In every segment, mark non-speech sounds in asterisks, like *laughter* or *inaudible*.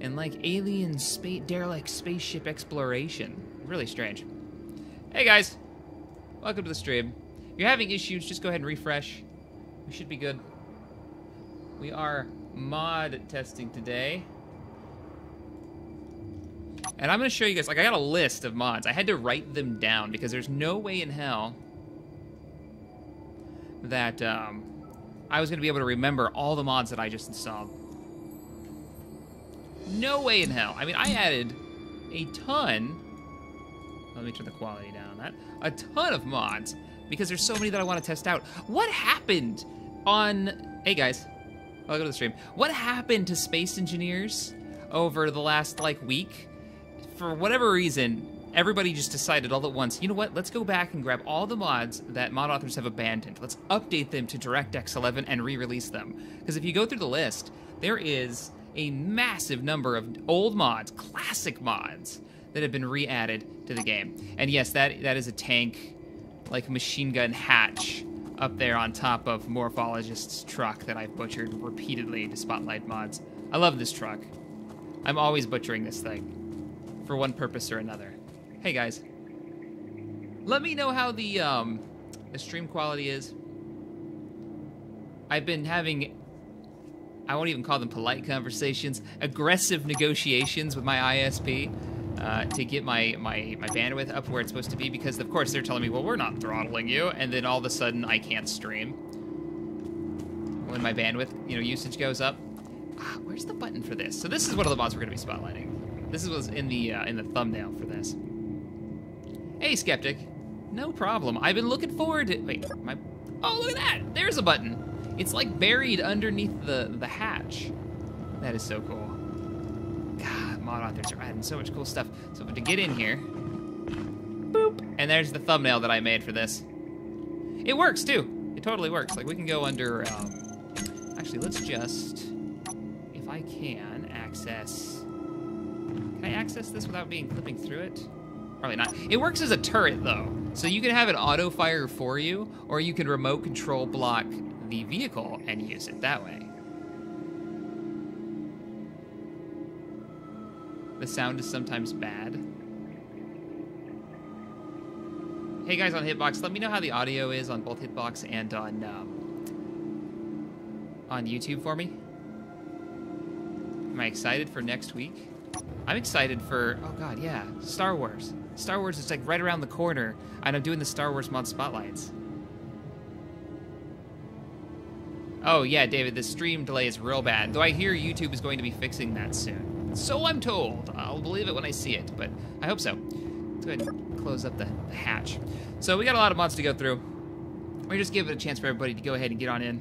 and like alien space derelict spaceship exploration. Really strange. Hey guys, welcome to the stream. If you're having issues, just go ahead and refresh. We should be good. We are mod testing today. And I'm to show you guys, like, I got a list of mods. I had to write them down because there's no way in hell that um, I was to be able to remember all the mods that I just installed. No way in hell. I mean, I added a ton. Let me turn the quality down on that. A ton of mods because there's so many that I want to test out. What happened on. Hey, guys. Welcome to the stream. What happened to Space Engineers over the last, like, week? For whatever reason, everybody just decided all at once, you know what, let's go back and grab all the mods that mod authors have abandoned. Let's update them to DirectX 11 and re-release them. Because if you go through the list, there is a massive number of old mods, classic mods, that have been re-added to the game. And yes, that that is a tank, like machine gun hatch, up there on top of Morphologist's truck that I've butchered repeatedly to spotlight mods. I love this truck. I'm always butchering this thing for one purpose or another. Hey guys, let me know how the um, the stream quality is. I've been having, I won't even call them polite conversations, aggressive negotiations with my ISP uh, to get my, my, my bandwidth up where it's supposed to be because, of course, they're telling me, well, we're not throttling you, and then all of a sudden I can't stream when my bandwidth, you know, usage goes up. Ah, where's the button for this? So this is one of the mods we're going to be spotlighting. This was in the uh, in the thumbnail for this. Hey, skeptic. No problem. I've been looking forward to. Wait, my. Oh, look at that! There's a button. It's like buried underneath the the hatch. That is so cool. God, mod authors are adding so much cool stuff. So to get in here, boop, and there's the thumbnail that I made for this. It works too. It totally works. Like we can go under. Um, actually, let's just, if I can, access can I access this without being clipping through it? Probably not. It works as a turret, though. So you can have it auto-fire for you, or you can remote control block the vehicle and use it that way. The sound is sometimes bad. Hey guys on Hitbox, let me know how the audio is on both Hitbox and on um, on YouTube for me. Am I excited for next week? I'm excited for, oh god, yeah, Star Wars. Star Wars is like right around the corner, and I'm doing the Star Wars mod spotlights. Oh yeah, David, the stream delay is real bad, though I hear YouTube is going to be fixing that soon. So I'm told. I'll believe it when I see it, but I hope so. Let's go ahead and close up the, the hatch. So we got a lot of mods to go through. We're just give it a chance for everybody to go ahead and get on in.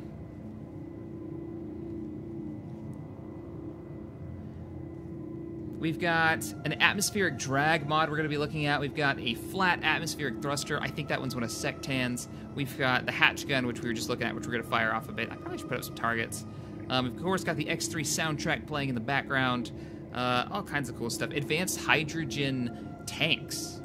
We've got an atmospheric drag mod we're going to be looking at. We've got a flat atmospheric thruster. I think that one's one of Sectans. We've got the hatch gun, which we were just looking at, which we're going to fire off a bit. I probably should put up some targets. Um, of course, got the X3 soundtrack playing in the background. Uh, all kinds of cool stuff. Advanced hydrogen tanks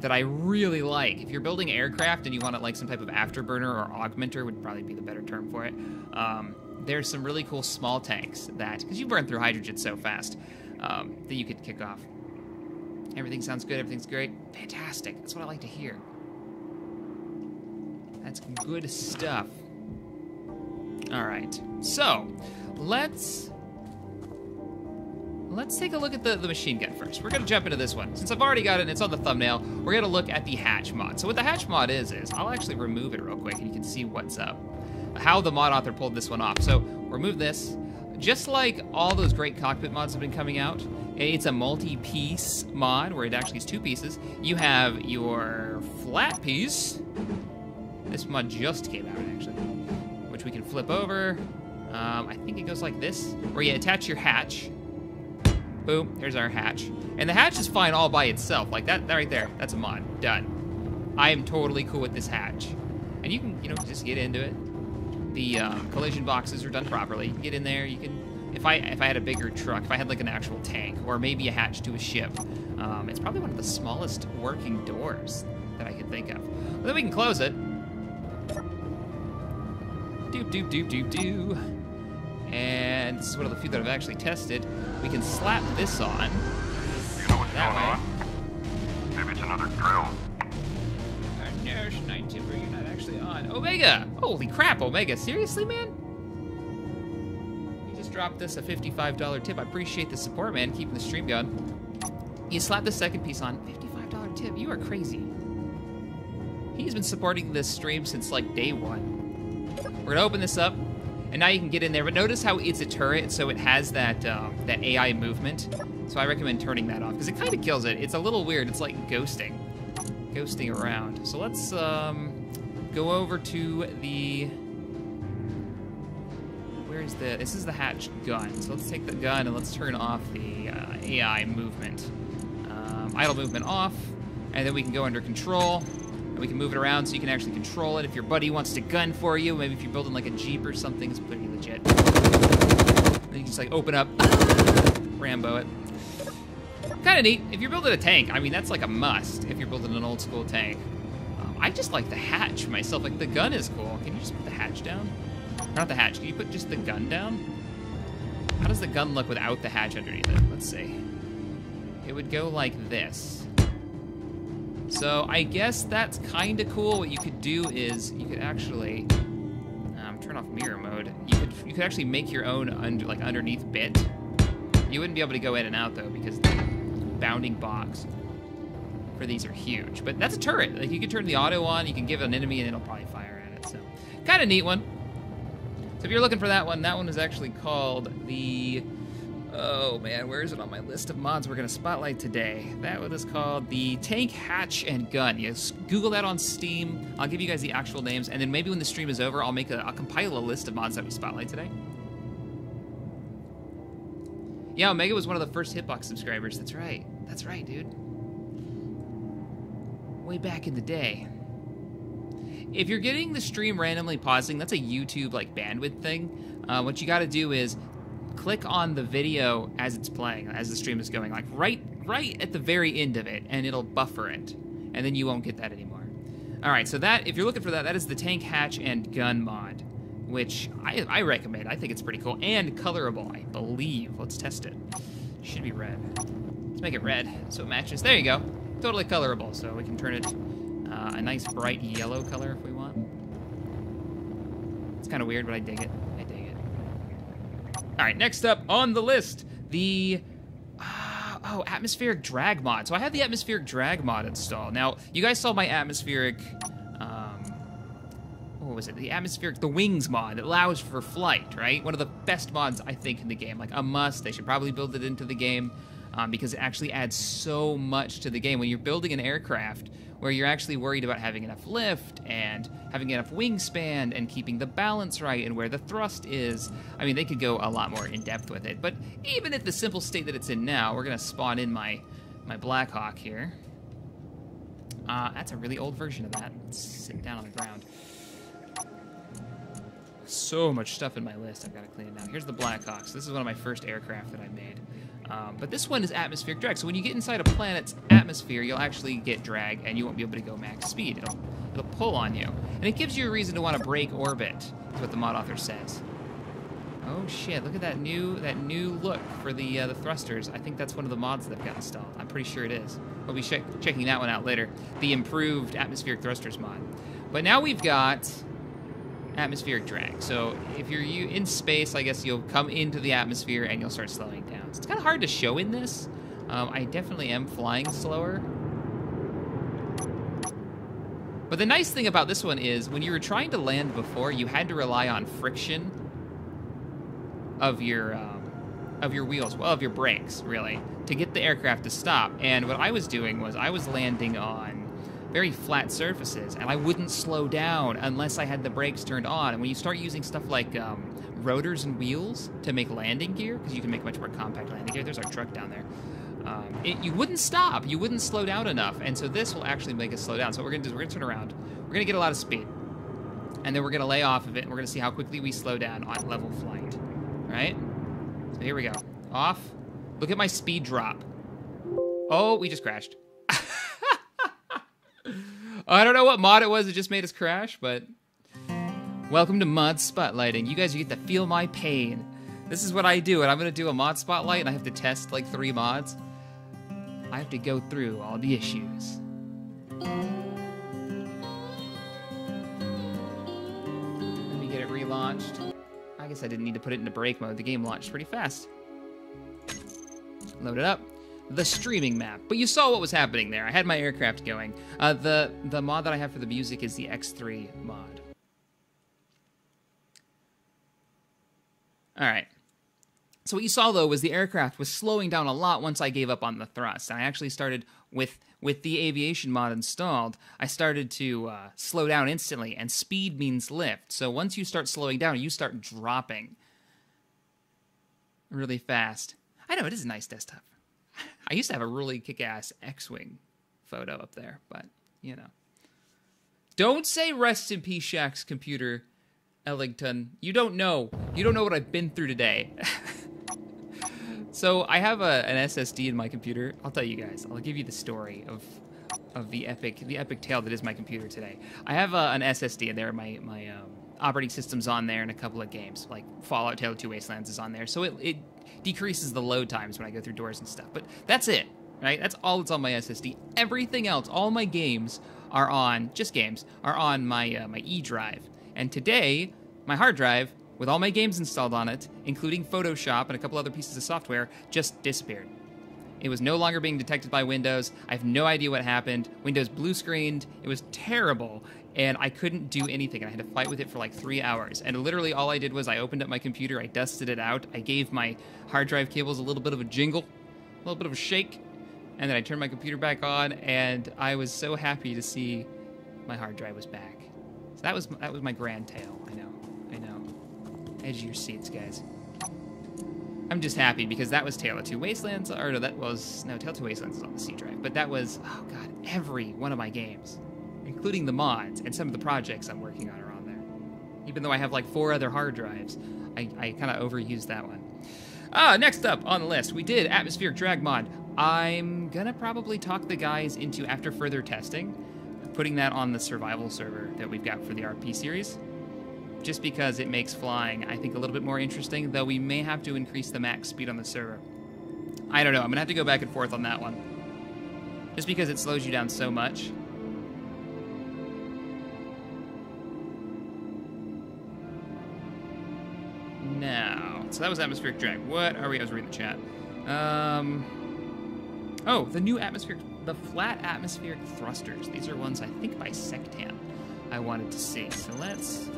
that I really like. If you're building aircraft and you want it like some type of afterburner or augmenter would probably be the better term for it. Um, there's some really cool small tanks that, because you burn through hydrogen so fast, um, that you could kick off. Everything sounds good. Everything's great. Fantastic. That's what I like to hear. That's good stuff. All right. So, let's let's take a look at the, the machine gun first. We're gonna jump into this one. Since I've already got it and it's on the thumbnail, we're gonna look at the hatch mod. So what the hatch mod is, is I'll actually remove it real quick and you can see what's up. How the mod author pulled this one off. So remove this, just like all those great cockpit mods have been coming out, it's a multi-piece mod where it actually is two pieces. You have your flat piece. This mod just came out actually, which we can flip over. Um, I think it goes like this, where you attach your hatch. Boom, there's our hatch. And the hatch is fine all by itself. Like that, that right there, that's a mod, done. I am totally cool with this hatch. And you can, you know, just get into it the um, collision boxes are done properly. You can get in there. You can, if I if I had a bigger truck, if I had like an actual tank, or maybe a hatch to a ship, um, it's probably one of the smallest working doors that I could think of. But then we can close it. Doop doop doop doop doo. And and this is one of the few that I've actually tested. We can slap this on. You know what's That going way. on? Maybe it's another drill. Uh, no, Night Timber, you're not actually on. Omega! Holy crap, Omega. Seriously, man? You just dropped us a $55 tip. I appreciate the support, man, keeping the stream going. You slapped the second piece on. $55 tip. You are crazy. He's been supporting this stream since like day one. We're gonna open this up, and now you can get in there. But notice how it's a turret, so it has that um, that AI movement. So I recommend turning that off because it kind of kills it. It's a little weird. It's like ghosting, ghosting around. So let's um, go over to the. Where's the? This is the hatch gun. So let's take the gun and let's turn off the uh, AI movement. Um, idle movement off, and then we can go under control. And we can move it around so you can actually control it. If your buddy wants to gun for you, maybe if you're building like a Jeep or something, it's pretty legit. Then you can just like open up, Rambo it. Kind of neat. If you're building a tank, I mean, that's like a must if you're building an old school tank. I just like the hatch myself. Like, the gun is cool. Can you just put the hatch down? Not the hatch. Can you put just the gun down? How does the gun look without the hatch underneath it? Let's see. It would go like this. So I guess that's kind of cool. What you could do is you could actually um, turn off mirror mode. You could you could actually make your own under like underneath bit. You wouldn't be able to go in and out though because the bounding box for these are huge. But that's a turret. Like you can turn the auto on. You can give an enemy and it'll probably fire at it. So kind of neat one. So if you're looking for that one, that one is actually called the. Oh man, where is it on my list of mods we're gonna spotlight today? That one is called the Tank Hatch and Gun. Yes, Google that on Steam. I'll give you guys the actual names, and then maybe when the stream is over, I'll make a, I'll compile a list of mods that we spotlight today. Yeah, Omega was one of the first Hitbox subscribers. That's right. That's right, dude. Way back in the day. If you're getting the stream randomly pausing, that's a YouTube like bandwidth thing. Uh, what you got to do is click on the video as it's playing, as the stream is going, like right, right at the very end of it, and it'll buffer it, and then you won't get that anymore. All right, so that if you're looking for that, that is the tank hatch and gun mod, which I, I recommend. I think it's pretty cool and colorable, I believe. Let's test it. Should be red. Let's make it red so it matches. There you go. Totally colorable, so we can turn it uh, a nice bright yellow color if we want. It's kind of weird, but I dig it. I dig it. All right, next up on the list, the uh, oh atmospheric drag mod. So I have the atmospheric drag mod installed. Now you guys saw my atmospheric. Um, what was it? The atmospheric, the wings mod. It allows for flight, right? One of the best mods I think in the game. Like a must. They should probably build it into the game um, because it actually adds so much to the game. When you're building an aircraft, where you're actually worried about having enough lift and having enough wingspan and keeping the balance right and where the thrust is. I mean, they could go a lot more in depth with it. But even at the simple state that it's in now, we're gonna spawn in my my Blackhawk here. Uh, that's a really old version of that. It's sitting down on the ground. So much stuff in my list. I've got to clean it down. Here's the Blackhawks. This is one of my first aircraft that I made. Um, but this one is atmospheric drag. So when you get inside a planet's atmosphere, you'll actually get drag, and you won't be able to go max speed. It'll it'll pull on you, and it gives you a reason to want to break orbit. Is what the mod author says. Oh shit! Look at that new that new look for the uh, the thrusters. I think that's one of the mods that I've got installed. I'm pretty sure it is. We'll be check checking that one out later. The improved atmospheric thrusters mod. But now we've got atmospheric drag. So if you're you in space, I guess you'll come into the atmosphere and you'll start slowing down. It's kind of hard to show in this. Um, I definitely am flying slower. But the nice thing about this one is when you were trying to land before, you had to rely on friction of your um, of your wheels, well, of your brakes, really, to get the aircraft to stop. And what I was doing was I was landing on very flat surfaces, and I wouldn't slow down unless I had the brakes turned on. And when you start using stuff like um, rotors and wheels to make landing gear, because you can make much more compact landing gear. There's our truck down there. Um, it, you wouldn't stop. You wouldn't slow down enough, and so this will actually make us slow down. So what we're gonna do is we're gonna turn around. We're gonna get a lot of speed, and then we're gonna lay off of it, and we're gonna see how quickly we slow down on level flight. Right? So here we go. Off. Look at my speed drop. Oh, we just crashed. *laughs* I don't know what mod it was that just made us crash, but welcome to mod spotlighting. You guys you get to feel my pain. This is what I do, and I'm gonna do a mod spotlight, and I have to test like three mods. I have to go through all the issues. Let me get it relaunched. I guess I didn't need to put it into break mode. The game launched pretty fast. Load it up. The streaming map. But you saw what was happening there. I had my aircraft going. Uh, the the mod that I have for the music is the X3 mod. All right. So what you saw though was the aircraft was slowing down a lot once I gave up on the thrust. And I actually started with with the aviation mod installed. I started to uh, slow down instantly, and speed means lift. So once you start slowing down, you start dropping really fast. I know it is a nice desktop. I used to have a really kick-ass X-wing photo up there, but you know. Don't say rest in peace, Shaq's computer, Ellington. You don't know. You don't know what I've been through today. *laughs* So I have a, an SSD in my computer. I'll tell you guys. I'll give you the story of of the epic the epic tale that is my computer today. I have a, an SSD in there. My my um, operating system's on there and a couple of games like Fallout Tale of Two Wastelands is on there. So it, it decreases the load times when I go through doors and stuff. But that's it, right? That's all that's on my SSD. Everything else, all my games are on just games are on my uh, my E drive. And today, my hard drive with all my games installed on it, including Photoshop and a couple other pieces of software, just disappeared. It was no longer being detected by Windows. I have no idea what happened. Windows blue screened. It was terrible, and I couldn't do anything. And I had to fight with it for like three hours. And literally, all I did was I opened up my computer, I dusted it out, I gave my hard drive cables a little bit of a jingle, a little bit of a shake, and then I turned my computer back on, and I was so happy to see my hard drive was back. So that was that was my grand tale. I know, I know. Edge your seats, guys. I'm just happy because that was Tale of Two Wastelands, or no, that was no Tale of Two Wastelands is on the C drive, but that was oh god, every one of my games, including the mods and some of the projects I'm working on are on there. Even though I have like four other hard drives, I, I kind of overused that one. Ah, next up on the list, we did Atmospheric Drag mod. I'm gonna probably talk the guys into after further testing, putting that on the survival server that we've got for the RP series just because it makes flying, I think, a little bit more interesting, though we may have to increase the max speed on the server. I don't know. I'm going to have to go back and forth on that one. Just because it slows you down so much. Now, so that was atmospheric drag. What are we? I was reading the chat. Um, oh, the new atmospheric, the flat atmospheric thrusters. These are ones I think by Sectan I wanted to see. So let's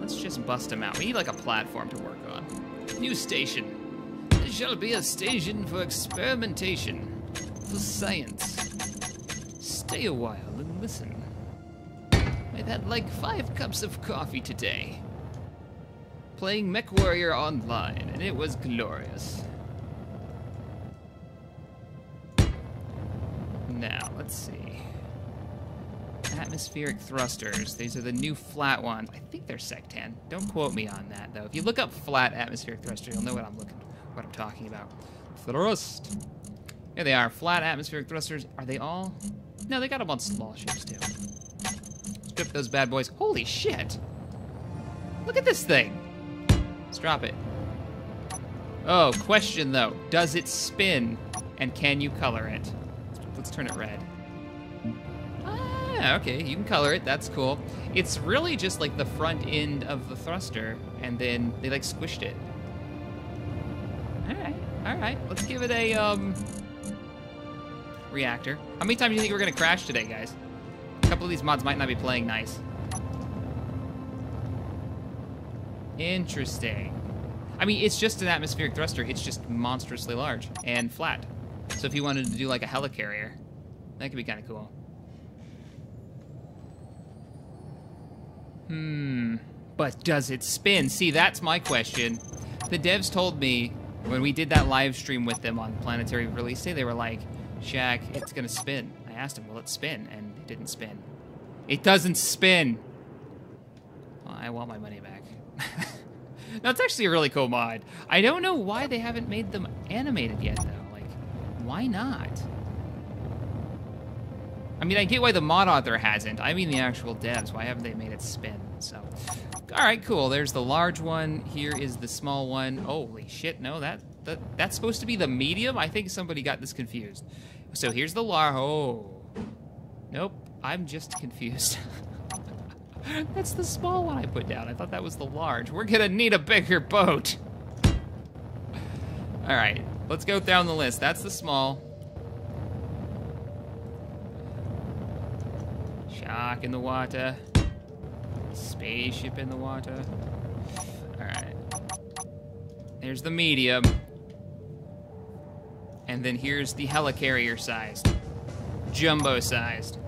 Let's just bust them out. We need like a platform to work on. New station. There shall be a station for experimentation, for science. Stay a while and listen. I've had like five cups of coffee today. Playing MechWarrior online, and it was glorious. Let's see. Atmospheric thrusters. These are the new flat ones. I think they're sectan. Don't quote me on that though. If you look up flat atmospheric thruster, you'll know what I'm looking what I'm talking about. Thrust. Here they are. Flat atmospheric thrusters. Are they all? No, they got them on small ships too. Strip those bad boys. Holy shit! Look at this thing. Let's drop it. Oh, question though. Does it spin? And can you color it? Let's turn it red. Yeah, okay, you can color it. That's cool. It's really just like the front end of the thruster, and then they like squished it. All right, all right. Let's give it a um reactor. How many times do you think we're gonna crash today, guys? A couple of these mods might not be playing nice. Interesting. I mean, it's just an atmospheric thruster. It's just monstrously large and flat. So if you wanted to do like a helicarrier, that could be kind of cool. Hmm. But does it spin? See, that's my question. The devs told me when we did that live stream with them on Planetary Release Day, they were like, Shaq, it's gonna spin. I asked him, will it spin? And it didn't spin. It doesn't spin! Well, I want my money back. *laughs* That's actually a really cool mod. I don't know why they haven't made them animated yet, though. Like, why not? I mean, I get why the mod author hasn't. I mean the actual devs. Why haven't they made it spin? So, All right, cool. There's the large one. Here is the small one. Holy shit! No, that that that's supposed to be the medium. I think somebody got this confused. So here's the large. Oh, nope. I'm just confused. *laughs* that's the small one I put down. I thought that was the large. We're gonna need a bigger boat. All right, let's go down the list. That's the small. Shark in the water. Spaceship in the water. Alright. There's the medium. And then here's the helicarrier sized. Jumbo sized.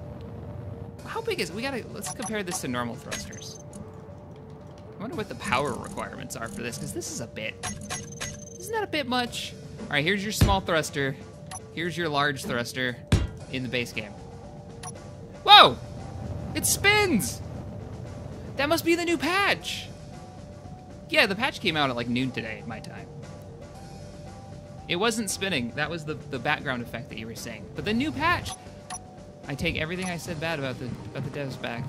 How big is it? we gotta let's compare this to normal thrusters. I wonder what the power requirements are for this, because this is a bit. Isn't that a bit much? Alright, here's your small thruster. Here's your large thruster in the base game. Whoa! It spins! That must be the new patch. Yeah, the patch came out at like noon today my time. It wasn't spinning. That was the, the background effect that you were saying. But the new patch, I take everything I said bad about the about the devs back.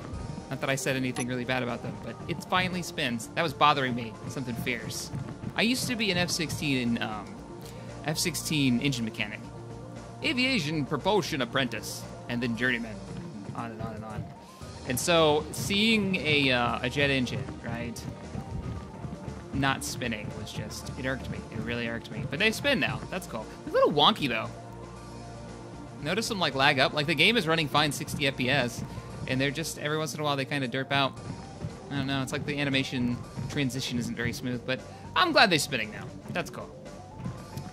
Not that I said anything really bad about them, but it finally spins. That was bothering me. Something fierce. I used to be an F-16 um, F-16 engine mechanic, aviation propulsion apprentice, and then journeyman. On and on and so seeing a, uh, a jet engine, right, not spinning was just, it irked me. It really irked me. But they spin now. That's cool. A little wonky, though. Notice them, like, lag up. Like, the game is running fine 60 FPS, and they're just, every once in a while, they kind of derp out. I don't know. It's like the animation transition isn't very smooth, but I'm glad they're spinning now. That's cool.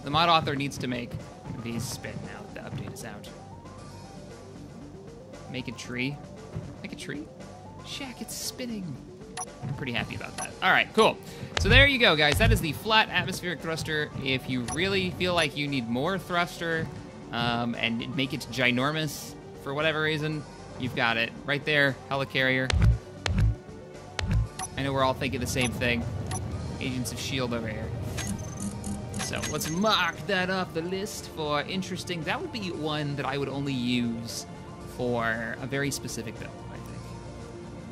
The mod author needs to make these spin now the update is out. Make a tree. Make a tree? Shaq, it's spinning. I'm pretty happy about that. All right, cool. So there you go, guys. That is the flat atmospheric thruster. If you really feel like you need more thruster um, and make it ginormous for whatever reason, you've got it. Right there, helicarrier. I know we're all thinking the same thing. Agents of S.H.I.E.L.D. over here. So let's mark that off the list for interesting. That would be one that I would only use for a very specific build.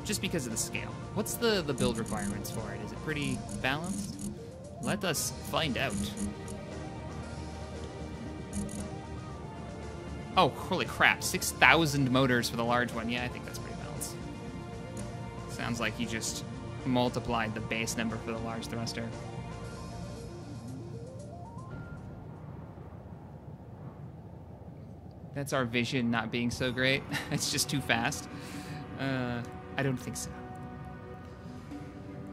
Just because of the scale. What's the, the build requirements for it? Is it pretty balanced? Let us find out. Oh, holy crap. 6,000 motors for the large one. Yeah, I think that's pretty balanced. Sounds like you just multiplied the base number for the large thruster. That's our vision not being so great. *laughs* it's just too fast. Uh, I don't think so.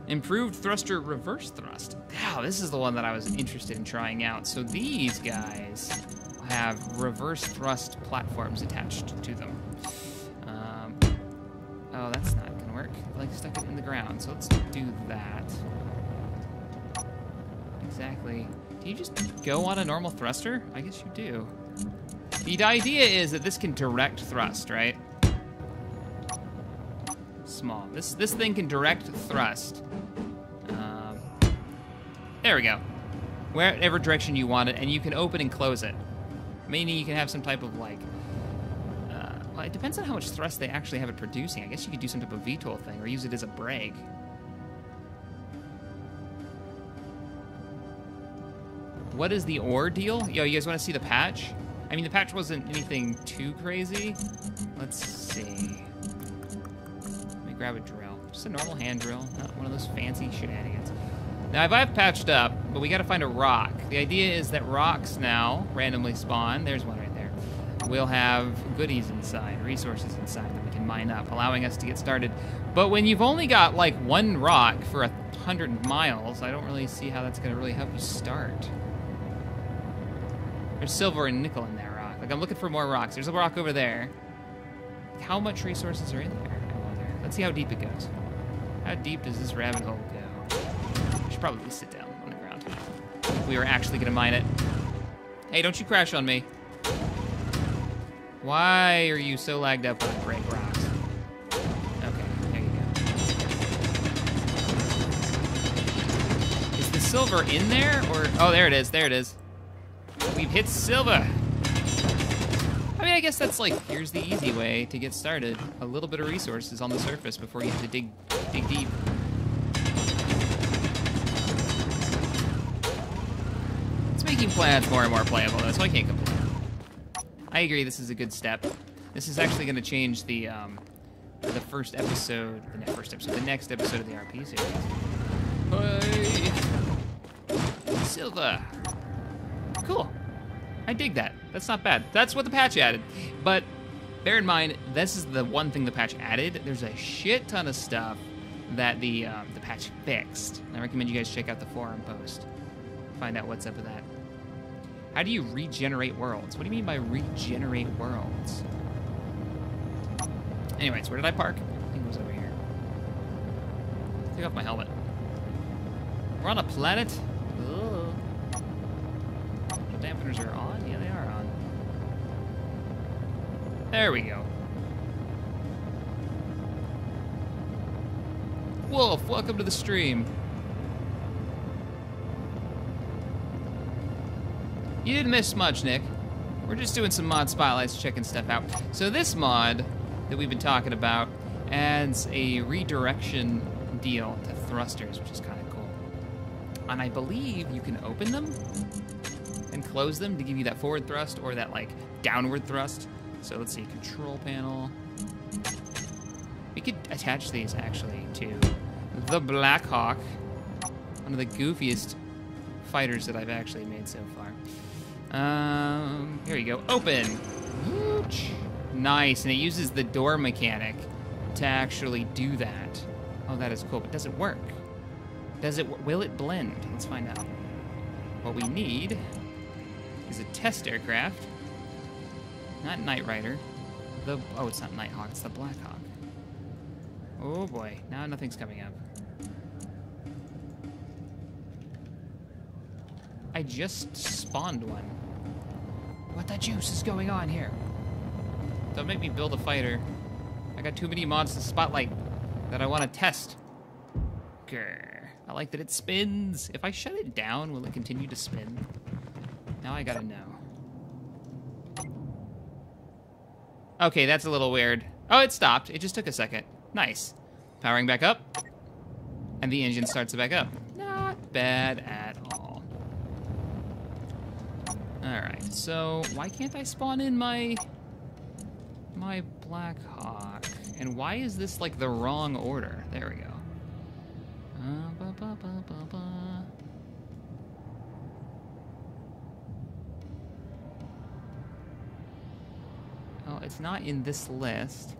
Improved thruster reverse thrust. Wow, this is the one that I was interested in trying out. So these guys have reverse thrust platforms attached to them. Um, oh, that's not gonna work. Like stuck it in the ground, so let's do that. Exactly. Do you just go on a normal thruster? I guess you do. The idea is that this can direct thrust, right? Small. This this thing can direct thrust. Um, there we go. Wherever direction you want it, and you can open and close it. Meaning you can have some type of like. Uh, well, it depends on how much thrust they actually have it producing. I guess you could do some type of VTOL thing or use it as a brake. What is the ore deal? Yo, you guys want to see the patch? I mean, the patch wasn't anything too crazy. Let's see. Grab a drill. Just a normal hand drill, not one of those fancy shenanigans. Now, I've, I've patched up, but we got to find a rock. The idea is that rocks now randomly spawn. There's one right there. We'll have goodies inside, resources inside that we can mine up, allowing us to get started. But when you've only got like one rock for a hundred miles, I don't really see how that's going to really help you start. There's silver and nickel in that rock. Like, I'm looking for more rocks. There's a rock over there. How much resources are in there? Let's see how deep it goes. How deep does this rabbit hole go? I should probably sit down on the ground. We were actually going to mine it. Hey, don't you crash on me. Why are you so lagged up I break rocks? Okay, there you go. Is the silver in there, or... Oh, there it is, there it is. We've hit silver. I mean, I guess that's like, here's the easy way to get started. A little bit of resources on the surface before you have to dig, dig deep. It's making plans more and more playable though, so I can't complain. I agree, this is a good step. This is actually gonna change the, um, the first episode, the next first episode, the next episode of the RP series. Hey! Silva! Cool. I dig that. That's not bad. That's what the patch added. But bear in mind, this is the one thing the patch added. There's a shit ton of stuff that the um, the patch fixed. And I recommend you guys check out the forum post. Find out what's up with that. How do you regenerate worlds? What do you mean by regenerate worlds? Anyways, where did I park? I think it was over here. Take off my helmet. We're on a planet? Dampeners are on? Yeah, they are on. There we go. Wolf, welcome to the stream. You didn't miss much, Nick. We're just doing some mod spotlights, checking stuff out. So this mod that we've been talking about adds a redirection deal to thrusters, which is kind of cool. And I believe you can open them close them to give you that forward thrust or that like downward thrust. So let's see, control panel. We could attach these actually to the Blackhawk, one of the goofiest fighters that I've actually made so far. Um, here you go. Open. Nice, and it uses the door mechanic to actually do that. Oh, that is cool, but does it work? Does it? Will it blend? Let's find out. What we need is a test aircraft, not Knight Rider. The oh, it's not Nighthawk. It's the Blackhawk. Oh boy, now nothing's coming up. I just spawned one. What the juice is going on here? Don't make me build a fighter. I got too many mods to spotlight that I want to test. Grr. I like that it spins. If I shut it down, will it continue to spin? Now I gotta know. Okay, that's a little weird. Oh, it stopped. It just took a second. Nice. Powering back up. And the engine starts to back up. Not bad at all. Alright, so why can't I spawn in my my Black Hawk? And why is this like the wrong order? There we go. It's not in this list.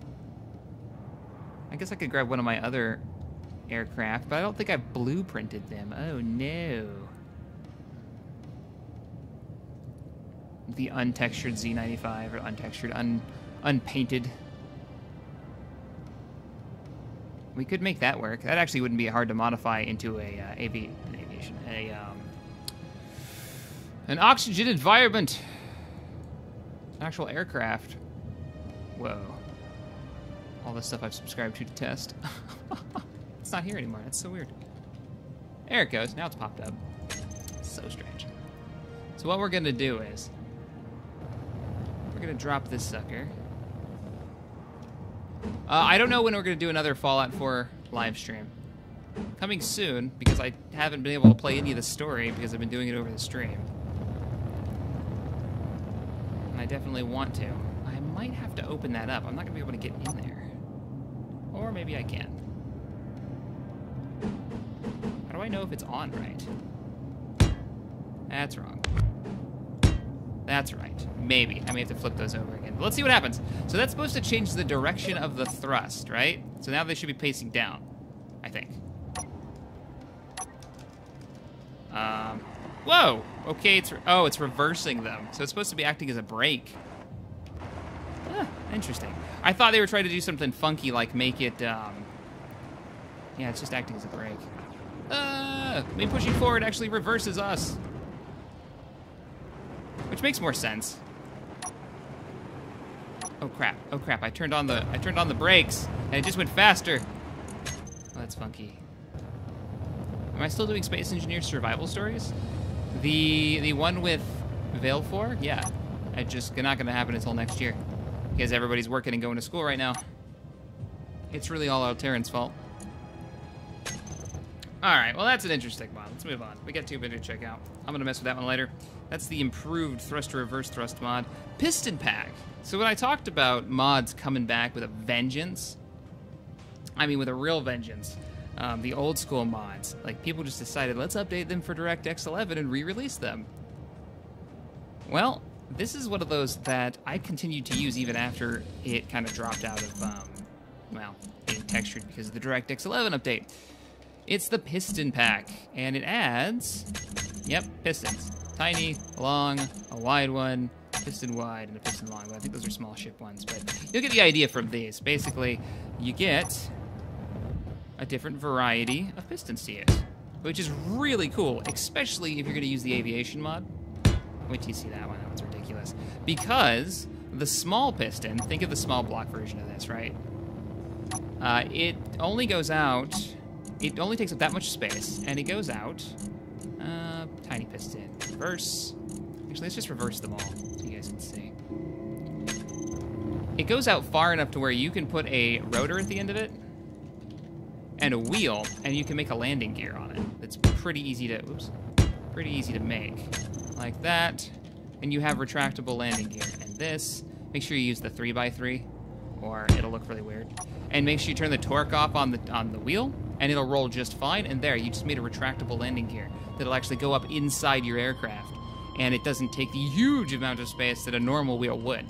I guess I could grab one of my other aircraft, but I don't think I've blueprinted them. Oh no. The untextured Z95 or untextured, un unpainted. We could make that work. That actually wouldn't be hard to modify into a uh, an aviation, a um, an oxygen environment, an actual aircraft. Whoa! All the stuff I've subscribed to to test. *laughs* it's not here anymore. That's so weird. There it goes. Now it's popped up. So strange. So what we're gonna do is we're gonna drop this sucker. Uh, I don't know when we're gonna do another Fallout 4 live stream. Coming soon because I haven't been able to play any of the story because I've been doing it over the stream. And I definitely want to. Might have to open that up. I'm not gonna be able to get in there. Or maybe I can. How do I know if it's on right? That's wrong. That's right. Maybe. I may have to flip those over again. But let's see what happens. So that's supposed to change the direction of the thrust, right? So now they should be pacing down, I think. Um, whoa! Okay, it's... Oh, it's reversing them. So it's supposed to be acting as a brake. Ah, interesting. I thought they were trying to do something funky, like make it, um... Yeah, it's just acting as a brake. Uh, me pushing forward actually reverses us. Which makes more sense. Oh crap, oh crap, I turned on the I turned on the brakes and it just went faster. Oh, that's funky. Am I still doing Space Engineer survival stories? The the one with Veil 4? Yeah. It's just not gonna happen until next year. Because everybody's working and going to school right now. It's really all Alterran's fault. Alright, well that's an interesting mod. Let's move on. We got two bit to check out. I'm gonna mess with that one later. That's the improved thrust to reverse thrust mod. Piston pack. So when I talked about mods coming back with a vengeance, I mean with a real vengeance. Um, the old school mods, like people just decided let's update them for DirectX 11 and re-release them. Well, this is one of those that I continued to use even after it kind of dropped out of, um, well, being textured because of the DirectX 11 update. It's the piston pack, and it adds, yep, pistons. Tiny, long, a wide one, piston wide, and a piston long. I think those are small ship ones, but you'll get the idea from these. Basically, you get a different variety of pistons to use, which is really cool, especially if you're going to use the aviation mod. Wait till you see that one. Because the small piston, think of the small block version of this, right? Uh, it only goes out, it only takes up that much space, and it goes out, uh, tiny piston, reverse. Actually, let's just reverse them all so you guys can see. It goes out far enough to where you can put a rotor at the end of it, and a wheel, and you can make a landing gear on it. It's pretty easy to, oops, pretty easy to make. Like that, and you have retractable landing gear. And this, make sure you use the 3x3, or it'll look really weird. And make sure you turn the torque off on the on the wheel, and it'll roll just fine. And there, you just made a retractable landing gear that'll actually go up inside your aircraft. And it doesn't take the huge amount of space that a normal wheel would.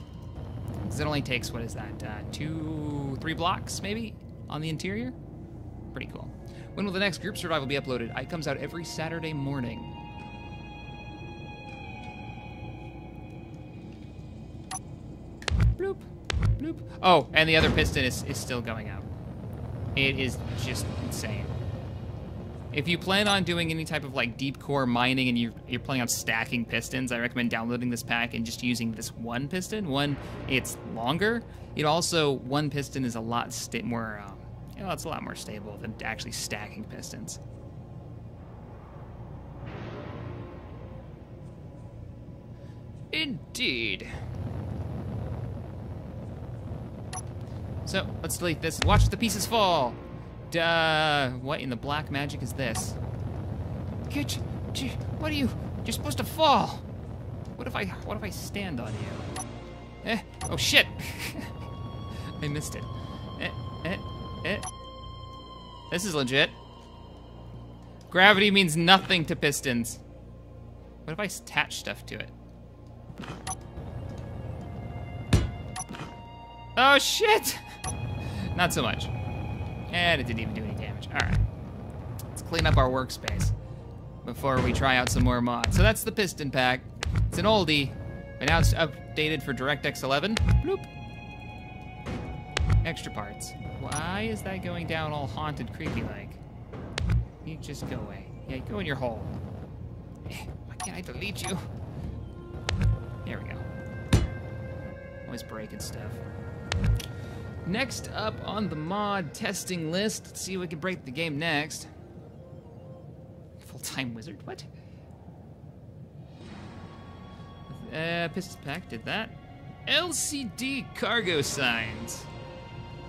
Because it only takes, what is that, uh, two, three blocks, maybe, on the interior? Pretty cool. When will the next group survival be uploaded? It comes out every Saturday morning. Oh, and the other piston is, is still going out. It is just insane. If you plan on doing any type of like deep core mining and you're, you're planning on stacking pistons, I recommend downloading this pack and just using this one piston. One, it's longer. It also, one piston is a lot more, um, you know, it's a lot more stable than actually stacking pistons. Indeed. So, let's delete this. Watch the pieces fall. Duh. What in the black magic is this? Gee, what are you? You're supposed to fall. What if I, what if I stand on you? Eh, oh shit. *laughs* I missed it. Eh, eh, eh. This is legit. Gravity means nothing to pistons. What if I attach stuff to it? Oh shit! Not so much. And it didn't even do any damage. Alright. Let's clean up our workspace before we try out some more mods. So that's the piston pack. It's an oldie, but now it's updated for DirectX 11. Bloop. Extra parts. Why is that going down all haunted, creepy like? You just go away. Yeah, go in your hole. *sighs* Why can't I delete you? There we go. Always breaking stuff. Next up on the mod testing list, let's see if we can break the game next. Full-time wizard, what? Uh, pack did that. LCD cargo signs.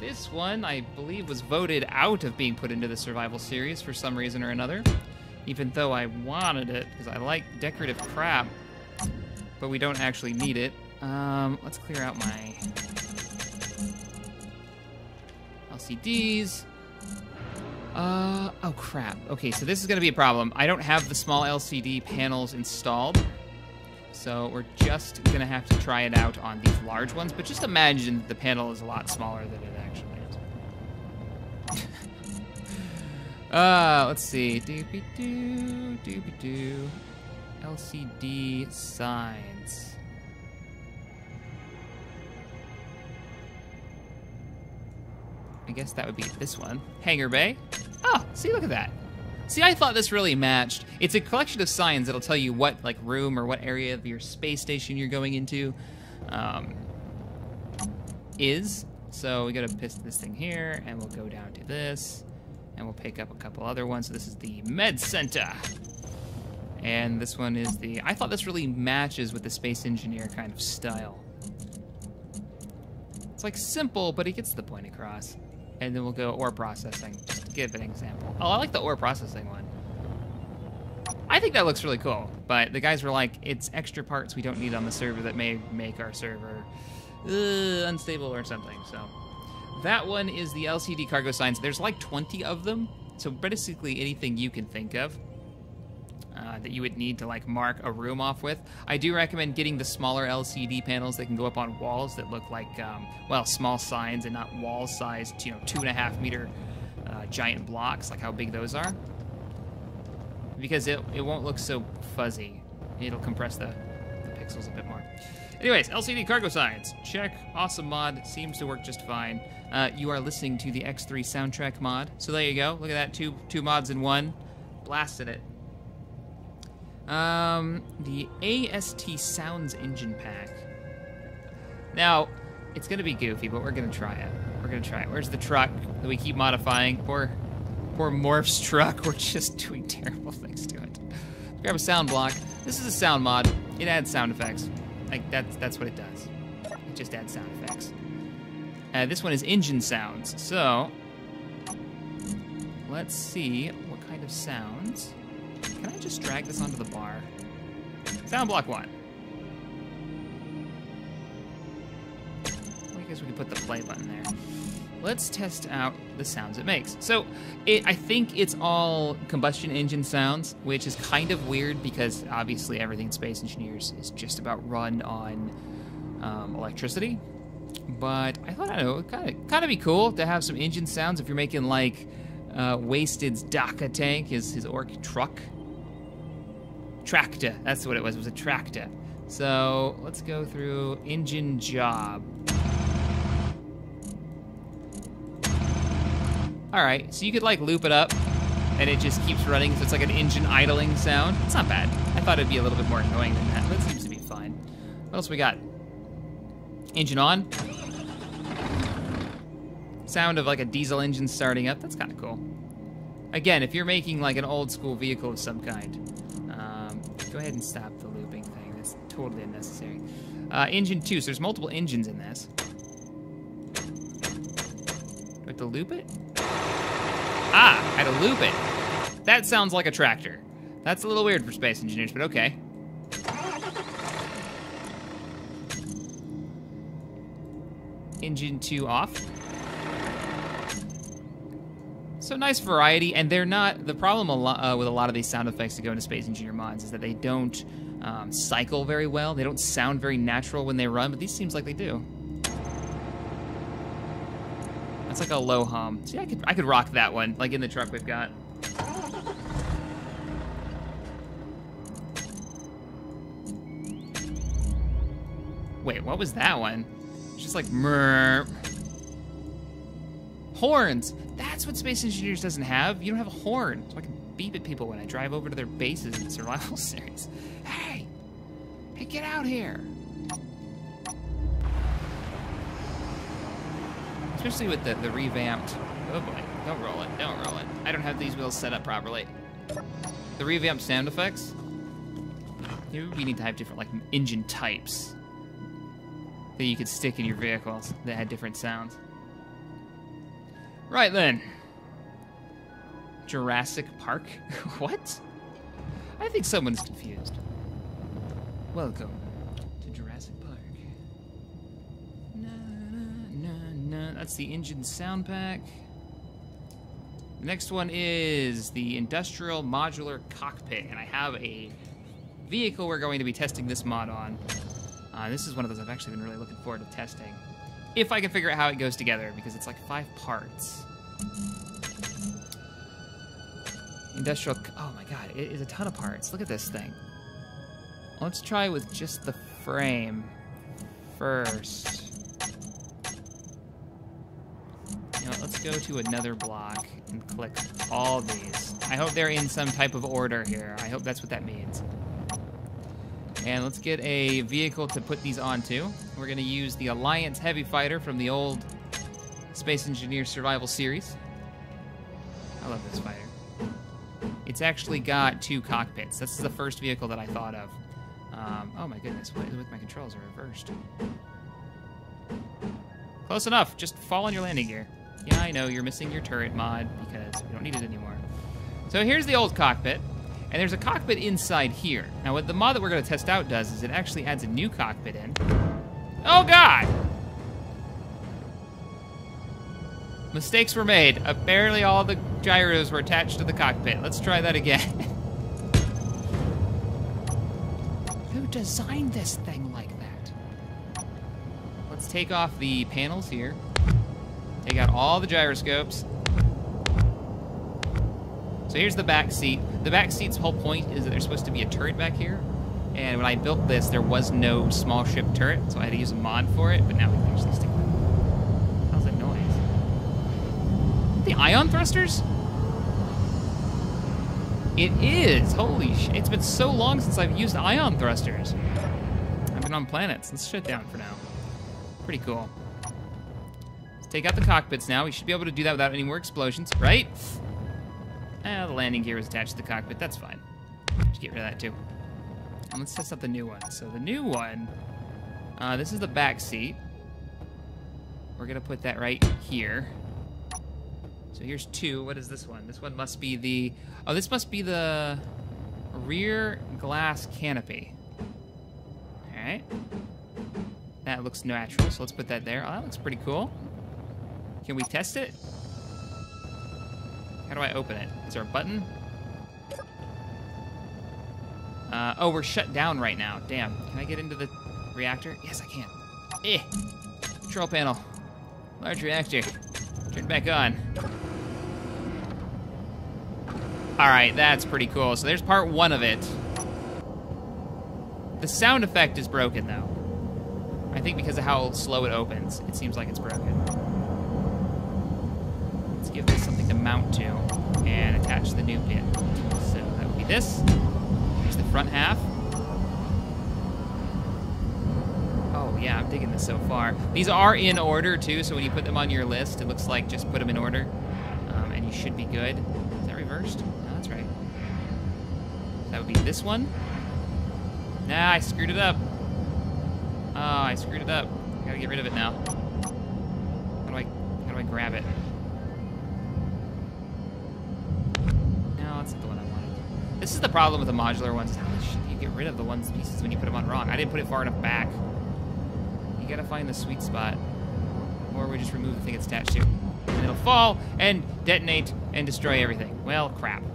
This one, I believe, was voted out of being put into the survival series for some reason or another. Even though I wanted it, because I like decorative crap. But we don't actually need it. Um, let's clear out my LCDs. Uh, oh crap. Okay, so this is gonna be a problem. I don't have the small LCD panels installed. So we're just gonna have to try it out on these large ones, but just imagine the panel is a lot smaller than it actually is. *laughs* uh, let's see. Doobie doo, doobie doo. LCD signs. Guess that would be this one. Hangar Bay. Oh, see, look at that. See, I thought this really matched. It's a collection of signs that'll tell you what like room or what area of your space station you're going into um, is. So we gotta piss this thing here, and we'll go down to this, and we'll pick up a couple other ones. So this is the Med Center. And this one is the... I thought this really matches with the Space Engineer kind of style. It's like simple, but it gets the point across and then we'll go ore processing, just to give an example. Oh, I like the ore processing one. I think that looks really cool, but the guys were like, it's extra parts we don't need on the server that may make our server uh, unstable or something. So that one is the LCD cargo signs. There's like 20 of them, so basically anything you can think of. Uh, that you would need to like mark a room off with. I do recommend getting the smaller LCD panels that can go up on walls that look like, um, well, small signs and not wall sized, you know, two and a half meter uh, giant blocks, like how big those are. Because it, it won't look so fuzzy. It'll compress the, the pixels a bit more. Anyways, LCD cargo signs. Check. Awesome mod. Seems to work just fine. Uh, you are listening to the X3 soundtrack mod. So there you go. Look at that. Two two mods in one. Blasted it. Um, the AST Sounds Engine Pack. Now, it's gonna be goofy, but we're gonna try it. We're gonna try it. Where's the truck that we keep modifying? Poor, poor Morph's truck. *laughs* We're just doing terrible things to it. Grab a sound block. This is a sound mod. It adds sound effects. Like that's that's what it does. It just adds sound effects. Uh, this one is engine sounds. So let's see what kind of sounds. Can I just drag this onto the bar? Sound block one. Well, I guess we can put the play button there. Let's test out the sounds it makes. So, it, I think it's all combustion engine sounds, which is kind of weird because obviously everything in Space Engineers is just about run on um, electricity. But I thought, I know, kind of kind of be cool to have some engine sounds if you're making like uh, Wasted's Daka tank, his his orc truck. Tractor, that's what it was. It was a tractor. So let's go through engine job. All right, so you could like loop it up, and it just keeps running. So it's like an engine idling sound. It's not bad. I thought it'd be a little bit more annoying than that, but it seems to be fine. What else we got? Engine on. Sound of like a diesel engine starting up. That's kind of cool. Again, if you're making like an old school vehicle of some kind, go ahead and stop the looping thing. That's totally unnecessary. Uh, engine two. So there's multiple engines in this. Do I have to loop it? Ah, I had to loop it. That sounds like a tractor. That's a little weird for space engineers, but okay. Engine 2 off. So nice variety, and they're not, the problem a lot, uh, with a lot of these sound effects that go into Space Engineer mods is that they don't um, cycle very well. They don't sound very natural when they run, but these seems like they do. That's like a low hum. See, I could I could rock that one, like in the truck we've got. Wait, what was that one? It's just like murr. Horns. That's what Space Engineers doesn't have. You don't have a horn, so I can beep at people when I drive over to their bases in the survival *laughs* series. Hey, hey, get out here. Especially with the, the revamped. Oh boy, don't roll it, don't roll it. I don't have these wheels set up properly. The revamped sound effects. Maybe we need to have different like engine types that you could stick in your vehicles that had different sounds. Right then. Jurassic Park? *laughs* what? I think someone's confused. Welcome to Jurassic Park. Na, na, na, na. That's the engine sound pack. The next one is the Industrial Modular Cockpit, and I have a vehicle we're going to be testing this mod on. Uh, this is one of those I've actually been really looking forward to testing. If I can figure out how it goes together, because it's like five parts. Industrial, oh my god, it is a ton of parts. Look at this thing. Let's try with just the frame first. Let's go to another block and click all these. I hope they're in some type of order here. I hope that's what that means. And let's get a vehicle to put these onto. We're to use the Alliance Heavy Fighter from the old Space Engineer Survival series. I love this fighter. It's actually got two cockpits. This is the first vehicle that I thought of. Um, oh my goodness, what is with my controls are reversed? Close enough, just fall on your landing gear. Yeah, I know, you're missing your turret mod because we don't need it anymore. So here's the old cockpit. And there's a cockpit inside here. Now, what the mod that we're to test out does is it actually adds a new cockpit in. Oh, God! Mistakes were made. Apparently, all the gyros were attached to the cockpit. Let's try that again. *laughs* Who designed this thing like that? Let's take off the panels here. Take out all the gyroscopes. So here's the back seat. The back seat's whole point is that there's supposed to be a turret back here. And when I built this, there was no small ship turret, so I had to use a mod for it, but now we can actually stick with it. How's that noise? The ion thrusters? It is! Holy sh! It's been so long since I've used ion thrusters. I've been on planets. Let's shut down for now. Pretty cool. Let's take out the cockpits now. We should be able to do that without any more explosions, right? Eh, the landing gear was attached to the cockpit. That's fine. Just get rid of that too. And let's test out the new one. So the new one, uh, this is the back seat. We're gonna put that right here. So here's two. What is this one? This one must be the. Oh, this must be the rear glass canopy. All right. That looks natural, so let's put that there. Oh, that looks pretty cool. Can we test it? How do I open it? Is there a button? Uh, oh, we're shut down right now. Damn. Can I get into the reactor? Yes, I can. Eh. Control panel. Large reactor. Turn back on. All right, that's pretty cool. So there's part one of it. The sound effect is broken, though. I think because of how slow it opens, it seems like it's broken. Let's give this something to mount to and attach the new pin. So that would be this. Front half. Oh yeah, I'm digging this so far. These are in order too, so when you put them on your list, it looks like just put them in order, um, and you should be good. Is that reversed? No, that's right. That would be this one. Nah, I screwed it up. Oh, I screwed it up. Gotta get rid of it now. How do I, how do I grab it? No, that's not the one I wanted. This is the problem with the modular ones. How do you get rid of the ones pieces when you put them on wrong? I didn't put it far enough back. You gotta find the sweet spot. Or we just remove the thing it's attached to. And it'll fall and detonate and destroy everything. Well, crap. *laughs*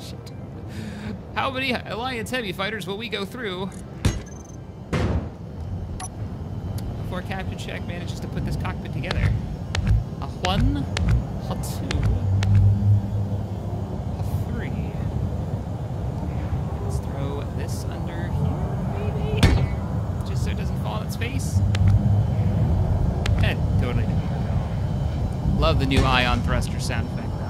Shit. How many Alliance heavy fighters will we go through before Captain Shack manages to put this cockpit together? A one, a two, a three. Let's throw this under here, maybe? Just so it doesn't fall on its face. Eh, totally. Love the new ion thruster sound effect, though.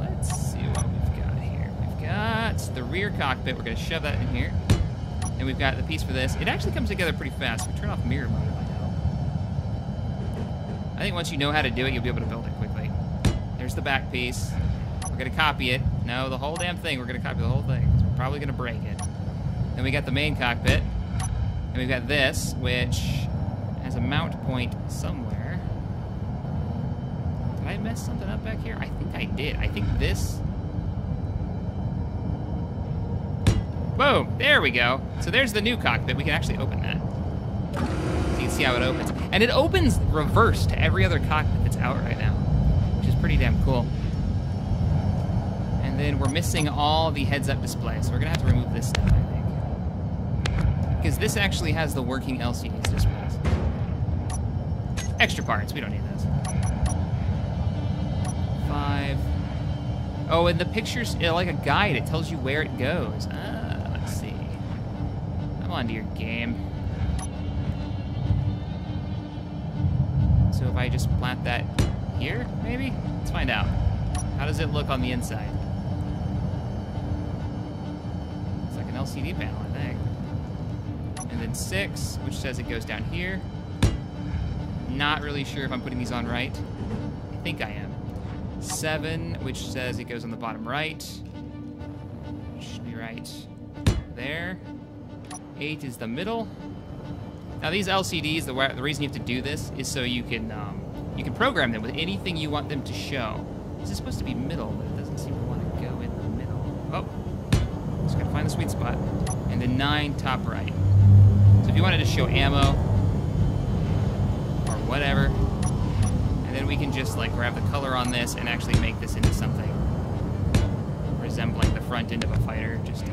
Let's see what we've got here. We've got the rear cockpit. We're going to shove that in here. And we've got the piece for this. It actually comes together pretty fast. We turn off mirror mode I think once you know how to do it, you'll be able to build it quickly. There's the back piece. We're to copy it. No, the whole damn thing. We're to copy the whole thing. We're probably to break it. Then we got the main cockpit. And we've got this, which has a mount point somewhere. Did I mess something up back here? I think I did. I think this... Boom! There we go. So there's the new cockpit. We can actually open that. So you can see how it opens. And it opens reverse to every other cockpit that's out right now, which is pretty damn cool. And then we're missing all the heads-up display, so we're gonna have to remove this stuff, I think. Because this actually has the working LCD displays. Extra parts, we don't need those. Five. Oh, and the pictures, uh, like a guide, it tells you where it goes. Ah, let's see. Come on to your game. I just plant that here, maybe? Let's find out. How does it look on the inside? It's like an LCD panel, I think. And then six, which says it goes down here. Not really sure if I'm putting these on right. I think I am. Seven, which says it goes on the bottom right. Should be right there. Eight is the middle. Now these LCDs, the, the reason you have to do this is so you can um, you can program them with anything you want them to show. This is supposed to be middle, but it doesn't seem to want to go in the middle. Oh, just gotta find the sweet spot. And the nine top right. So if you wanted to show ammo or whatever, and then we can just like grab the color on this and actually make this into something resembling the front end of a fighter, just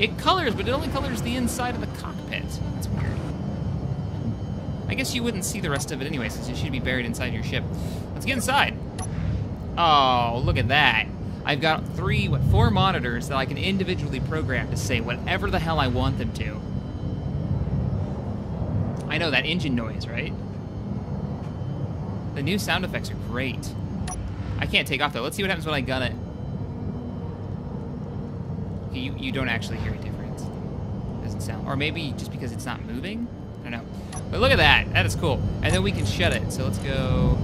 It colors, but it only colors the inside of the cockpit. That's weird. I guess you wouldn't see the rest of it anyway, since it should be buried inside your ship. Let's get inside. Oh, look at that. I've got three, what, four monitors that I can individually program to say whatever the hell I want them to. I know that engine noise, right? The new sound effects are great. I can't take off though. Let's see what happens when I gun it. You, you don't actually hear a difference. It Doesn't sound. Or maybe just because it's not moving? I don't know. But look at that. That is cool. And then we can shut it. So let's go.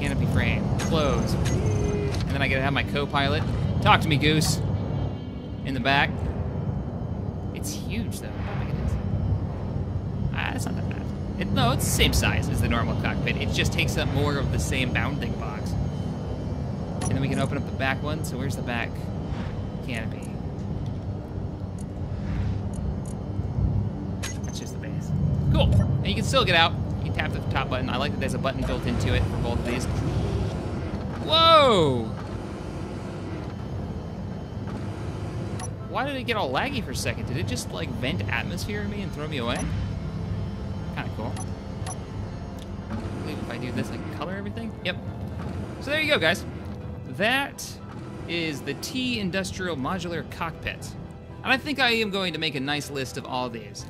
Canopy frame. Close. And then I get to have my co pilot. Talk to me, Goose. In the back. It's huge, though. How big it is. Ah, it's not that bad. It, no, it's the same size as the normal cockpit. It just takes up more of the same bounding box. And then we can open up the back one. So where's the back canopy? That's just the base. Cool. And you can still get out. You can tap the top button. I like that there's a button built into it for both of these. Whoa! Why did it get all laggy for a second? Did it just like vent atmosphere at me and throw me away? Kind of cool. I believe if I do this, I can color everything. Yep. So there you go, guys. That is the Tea Industrial Modular Cockpit. And I think I am going to make a nice list of all these.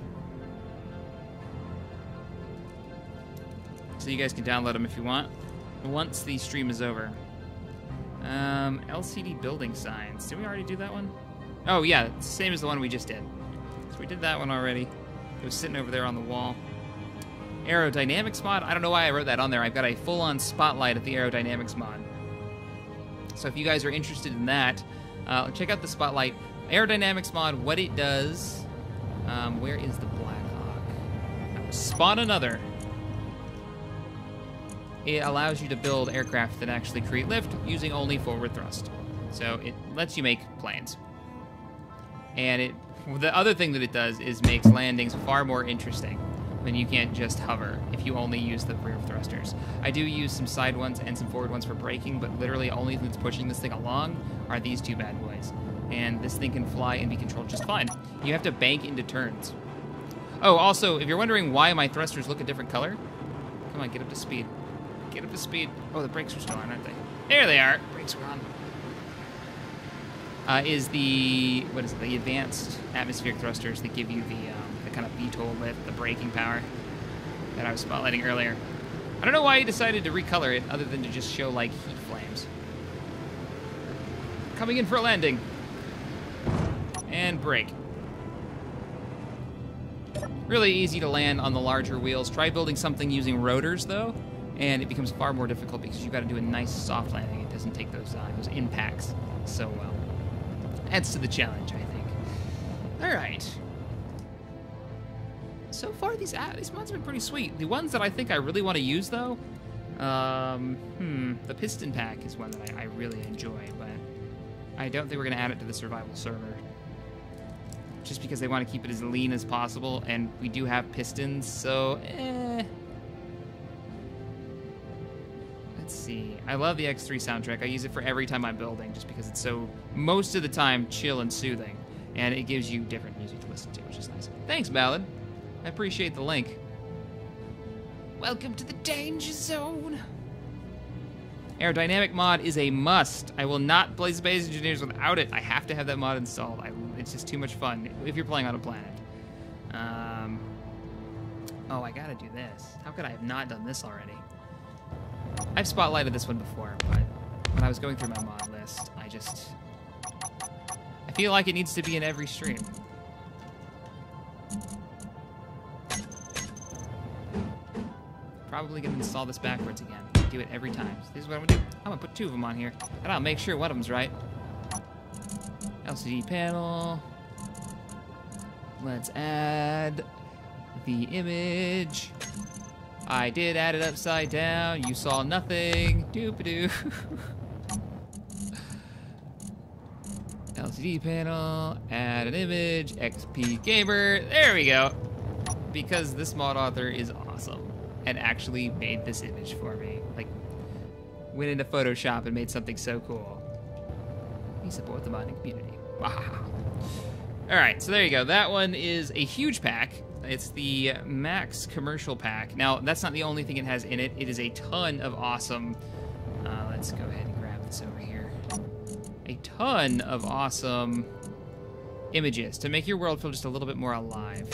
So you guys can download them if you want. Once the stream is over. Um, LCD building signs. Did we already do that one? Oh yeah, same as the one we just did. So we did that one already. It was sitting over there on the wall. Aerodynamics mod. I don't know why I wrote that on there. I've got a full-on spotlight at the aerodynamics mod. So if you guys are interested in that, uh, check out the spotlight. Aerodynamics mod, what it does. Um, where is the Black Hawk? Spawn another. It allows you to build aircraft that actually create lift using only forward thrust. So it lets you make planes. And it the other thing that it does is makes landings far more interesting when you can't just hover if you only use the rear thrusters. I do use some side ones and some forward ones for braking, but literally only thing that's pushing this thing along are these two bad boys. And this thing can fly and be controlled just fine. You have to bank into turns. Oh, also, if you're wondering why my thrusters look a different color, come on, get up to speed. Get up to speed. Oh, the brakes are still on, aren't they? There they are. Brakes are on. Uh, is the what is it? The advanced atmospheric thrusters that give you the um, the kind of VTOL lift, the braking power that I was spotlighting earlier. I don't know why he decided to recolor it, other than to just show like heat flames. Coming in for a landing. And brake. Really easy to land on the larger wheels. Try building something using rotors though, and it becomes far more difficult because you've got to do a nice soft landing. It doesn't take those uh, those impacts so well. Adds to the challenge, I think. All right. So far, these uh, these mods have been pretty sweet. The ones that I think I really want to use though, um, hmm, the piston pack is one that I, I really enjoy, but I don't think we're gonna add it to the survival server just because they want to keep it as lean as possible, and we do have pistons, so eh. Let's see. I love the X3 soundtrack. I use it for every time I'm building, just because it's so most of the time chill and soothing, and it gives you different music to listen to, which is nice. Thanks, Ballad. I appreciate the link. Welcome to the danger zone. Aerodynamic mod is a must. I will not play Space Engineers without it. I have to have that mod installed. I, it's just too much fun if you're playing on a planet. Um, oh, I gotta do this. How could I have not done this already? I've spotlighted this one before, but when I was going through my mod list, I just... I feel like it needs to be in every stream. Probably gonna install this backwards again. do it every time. So this is what I'm gonna do. I'm gonna put two of them on here, and I'll make sure one of them's right. LCD panel. Let's add the image. I did add it upside down. You saw nothing. Doop-a-doo. *laughs* LCD panel, add an image, XP Gamer. There we go. Because this mod author is and actually made this image for me. Like, went into Photoshop and made something so cool. We support the modding community. Wow. All right, so there you go. That one is a huge pack. It's the Max Commercial Pack. Now, that's not the only thing it has in it. It is a ton of awesome. Uh, let's go ahead and grab this over here. A ton of awesome images to make your world feel just a little bit more alive.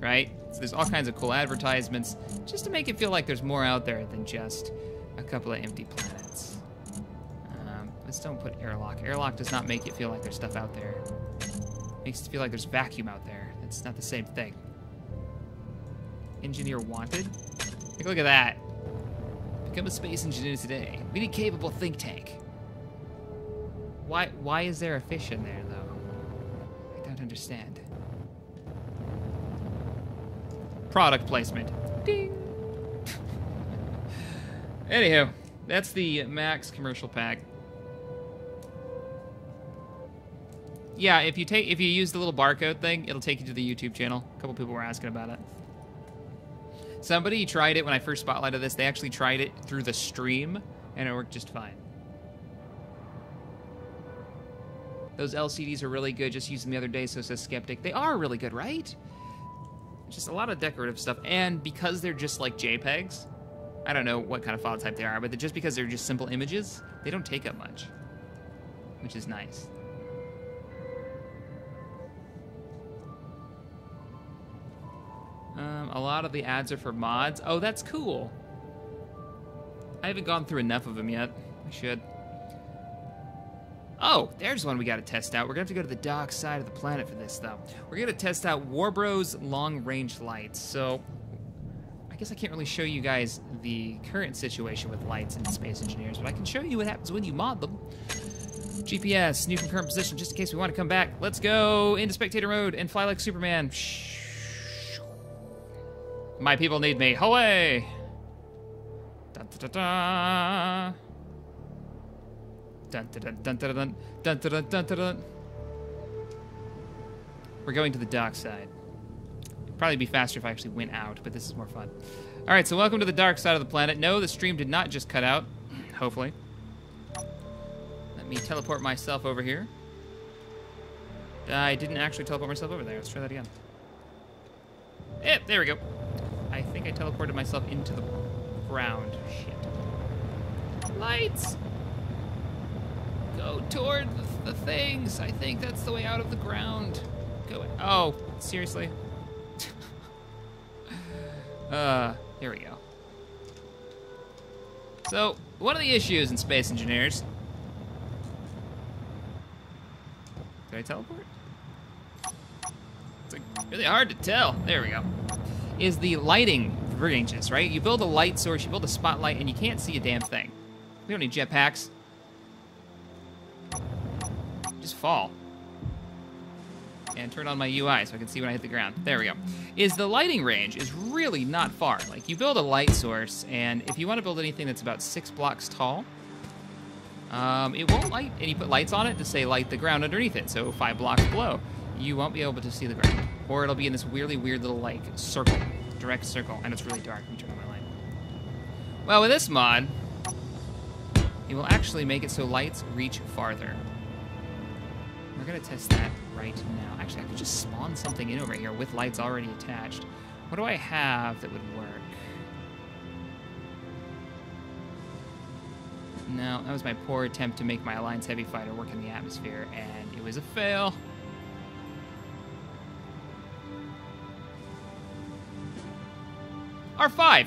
Right? So there's all kinds of cool advertisements just to make it feel like there's more out there than just a couple of empty planets. Um, let's don't put airlock. Airlock does not make it feel like there's stuff out there. Makes it feel like there's vacuum out there. It's not the same thing. Engineer wanted? Take a look at that. Become a space engineer today. We need capable think tank. Why why is there a fish in there though? I don't understand. Product placement. Ding. Anywho, that's the Max commercial pack. Yeah, if you take if you use the little barcode thing, it'll take you to the YouTube channel. A couple people were asking about it. Somebody tried it when I first spotlighted this. They actually tried it through the stream, and it worked just fine. Those LCDs are really good. Just used them the other day, so says Skeptic. They are really good, right? Just a lot of decorative stuff, and because they're just like JPEGs, I don't know what kind of file type they are, but just because they're just simple images, they don't take up much, which is nice. Um, a lot of the ads are for mods. Oh, that's cool. I haven't gone through enough of them yet. I should. Oh, there's one we gotta test out. We're gonna have to go to the dark side of the planet for this, though. We're gonna test out Warbro's long-range lights. So, I guess I can't really show you guys the current situation with lights and Space Engineers, but I can show you what happens when you mod them. GPS, new from current position, just in case we want to come back. Let's go into spectator mode and fly like Superman. My people need me. Away! Da da da. Dun dun dun dun dun dun dun dun dun dun. We're going to the dark side. Probably be faster if I actually went out, but this is more fun. All right, so welcome to the dark side of the planet. No, the stream did not just cut out. Hopefully. Let me teleport myself over here. I didn't actually teleport myself over there. Let's try that again. Yep, there we go. I think I teleported myself into the ground. Shit. Lights! Go toward the, the things. I think that's the way out of the ground. Go. Oh, seriously? *laughs* uh, here we go. So, one of the issues in Space Engineers. Did I teleport? It's like really hard to tell. There we go is the lighting ranges, right? You build a light source, you build a spotlight, and you can't see a damn thing. We don't need jetpacks. Just fall. And turn on my UI so I can see when I hit the ground. There we go. Is the lighting range is really not far. Like, you build a light source, and if you want to build anything that's about six blocks tall, um, it won't light, and you put lights on it to say light the ground underneath it, so five blocks below you won't be able to see the ground. Or it'll be in this weirdly weird little, like, circle. Direct circle. And it's really dark. Let me turn on my light. Well, with this mod, it will actually make it so lights reach farther. We're to test that right now. Actually, I could just spawn something in over here with lights already attached. What do I have that would work? No, that was my poor attempt to make my Alliance Heavy Fighter work in the atmosphere, and it was a fail. R5!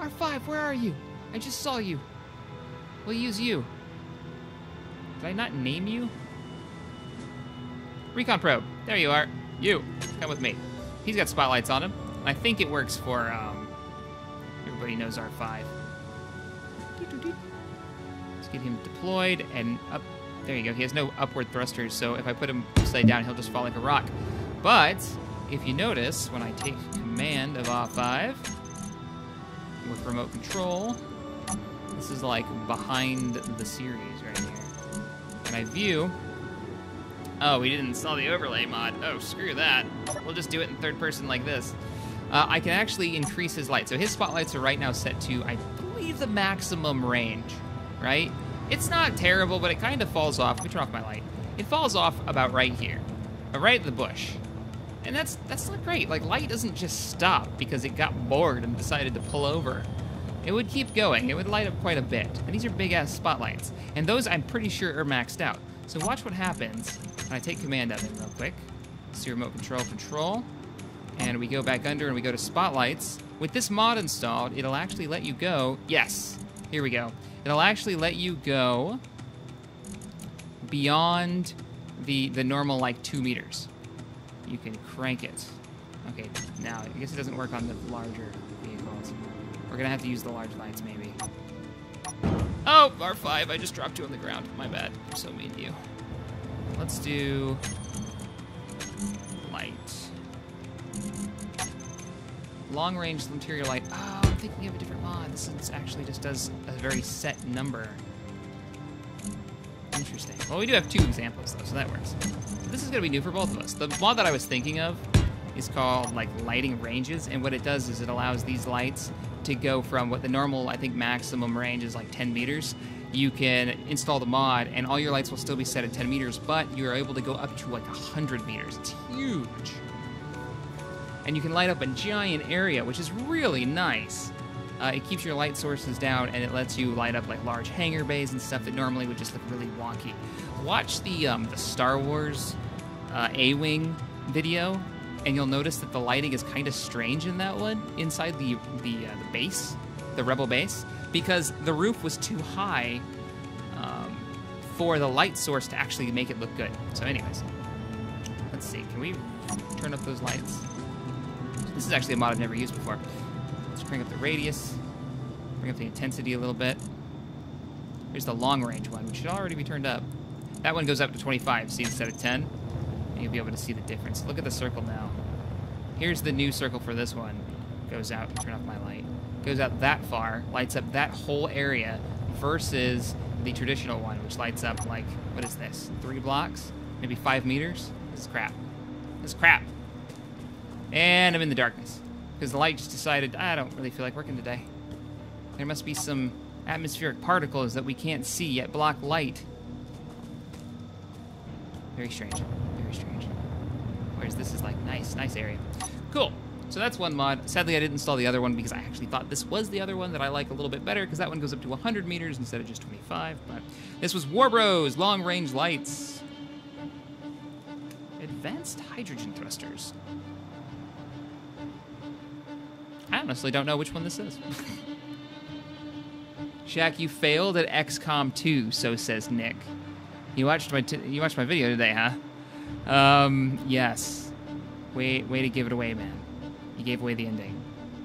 R5, where are you? I just saw you. We'll use you. Did I not name you? Recon Probe. There you are. You. Come with me. He's got spotlights on him. I think it works for, um... Everybody knows R5. Let's get him deployed and up. There you go. He has no upward thrusters, so if I put him upside down, he'll just fall like a rock. But if you notice, when I take command of R5 with remote control, this is like behind the series right here. When I view, oh, we didn't install the overlay mod. Oh, screw that. We'll just do it in third person like this. Uh, I can actually increase his light. So his spotlights are right now set to, I believe, the maximum range, right? It's not terrible, but it kind of falls off. Let me turn off my light. It falls off about right here, uh, right at the bush. And that's that's not great. Like light doesn't just stop because it got bored and decided to pull over. It would keep going. It would light up quite a bit. And these are big ass spotlights. And those I'm pretty sure are maxed out. So watch what happens I take command of it real quick. See remote control control. And we go back under and we go to spotlights. With this mod installed, it'll actually let you go. Yes, here we go. It'll actually let you go beyond the the normal like two meters you can crank it. Okay, now, I guess it doesn't work on the larger vehicles. We're gonna have to use the large lights, maybe. Oh, R5, I just dropped you on the ground. My bad. I'm so mean to you. Let's do... Light. Long-range interior light. Oh, I'm thinking of a different mod. This is actually just does a very set number. Interesting. Well, we do have two examples, though, so that works. This is going to be new for both of us. The mod that I was thinking of is called, like, lighting ranges, and what it does is it allows these lights to go from what the normal, I think, maximum range is like 10 meters. You can install the mod, and all your lights will still be set at 10 meters, but you're able to go up to, like, 100 meters. It's huge. And you can light up a giant area, which is really nice. Uh, it keeps your light sources down and it lets you light up like large hangar bays and stuff that normally would just look really wonky. Watch the um, the Star Wars uh, A-wing video, and you'll notice that the lighting is kind of strange in that one inside the the, uh, the base, the Rebel base, because the roof was too high um, for the light source to actually make it look good. So, anyways, let's see. Can we turn up those lights? This is actually a mod I've never used before. Let's crank up the radius, bring up the intensity a little bit. Here's the long range one, which should already be turned up. That one goes up to 25, see, instead of 10. And you'll be able to see the difference. Look at the circle now. Here's the new circle for this one. Goes out, turn off my light. Goes out that far, lights up that whole area, versus the traditional one, which lights up like, what is this? Three blocks? Maybe five meters? This is crap. This is crap. And I'm in the darkness because the light just decided, I don't really feel like working today. There must be some atmospheric particles that we can't see yet block light. Very strange. Very strange. Whereas this is like nice, nice area. Cool. So that's one mod. Sadly, I didn't install the other one because I actually thought this was the other one that I like a little bit better because that one goes up to 100 meters instead of just 25. But this was Warbros Long Range Lights. Advanced hydrogen thrusters. I honestly don't know which one this is. *laughs* Shack, you failed at XCOM 2, so says Nick. You watched my you watched my video today, huh? Um, yes. Way way to give it away, man. You gave away the ending.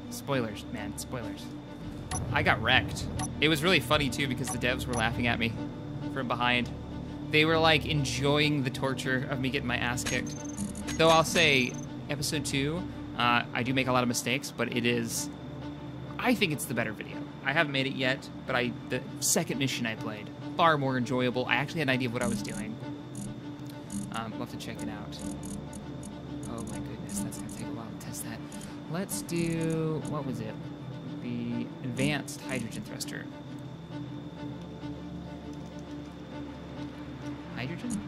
Spoilers, man, spoilers. I got wrecked. It was really funny too because the devs were laughing at me from behind. They were like enjoying the torture of me getting my ass kicked. Though I'll say, episode two, uh, I do make a lot of mistakes, but it is. I think it's the better video. I haven't made it yet, but I the second mission I played far more enjoyable. I actually had an idea of what I was doing. Um, we'll have to check it out. Oh my goodness, that's gonna take a while to test that. Let's do what was it? The advanced hydrogen thruster. Hydrogen?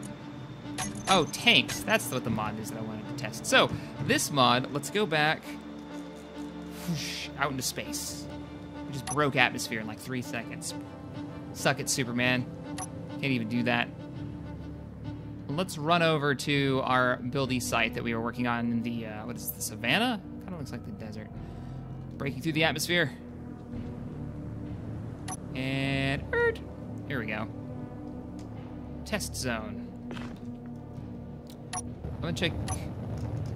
Oh, tanks. That's what the mod is that I wanted to test. So, this mod, let's go back out into space. We just broke atmosphere in like three seconds. Suck it, Superman. Can't even do that. Let's run over to our buildy site that we were working on in the, uh, what is the savannah? Kind of looks like the desert. Breaking through the atmosphere. And, er, here we go. Test zone. I'm gonna check,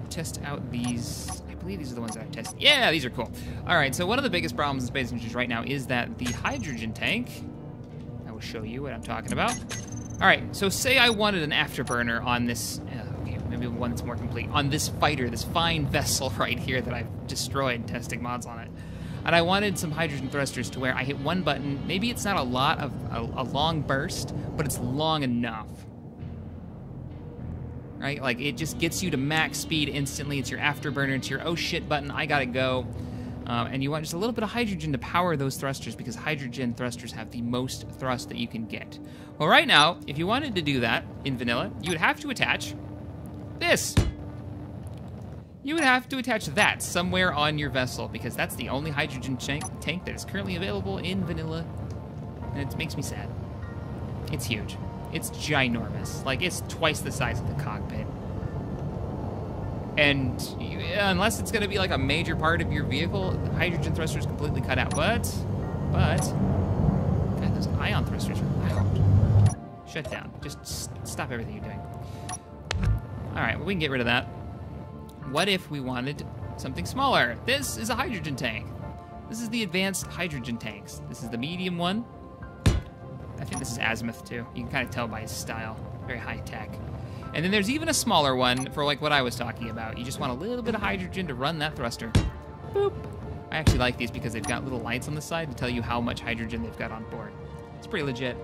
test out these. I believe these are the ones that I tested. Yeah, these are cool. All right, so one of the biggest problems in Space Ninjas right now is that the hydrogen tank, I will show you what I'm talking about. All right, so say I wanted an afterburner on this, uh, okay, maybe one that's more complete, on this fighter, this fine vessel *laughs* right here that I've destroyed testing mods on it. And I wanted some hydrogen thrusters to where I hit one button, maybe it's not a lot of a, a long burst, but it's long enough right? Like it just gets you to max speed instantly. It's your afterburner. It's your oh shit button. I gotta go. Um, and you want just a little bit of hydrogen to power those thrusters because hydrogen thrusters have the most thrust that you can get. Well, right now, if you wanted to do that in vanilla, you would have to attach this. You would have to attach that somewhere on your vessel because that's the only hydrogen tank, tank that is currently available in vanilla. And it makes me sad. It's huge. It's ginormous. Like, it's twice the size of the cockpit. And unless it's going to be like a major part of your vehicle, hydrogen thruster is completely cut out. But, but, God, those ion thrusters are loud. Shut down. Just stop everything you're doing. All right, well, we can get rid of that. What if we wanted something smaller? This is a hydrogen tank. This is the advanced hydrogen tanks. This is the medium one. I think this is azimuth too. You can kind of tell by his style. Very high tech. And then there's even a smaller one for like what I was talking about. You just want a little bit of hydrogen to run that thruster. Boop. I actually like these because they've got little lights on the side to tell you how much hydrogen they've got on board. It's pretty legit.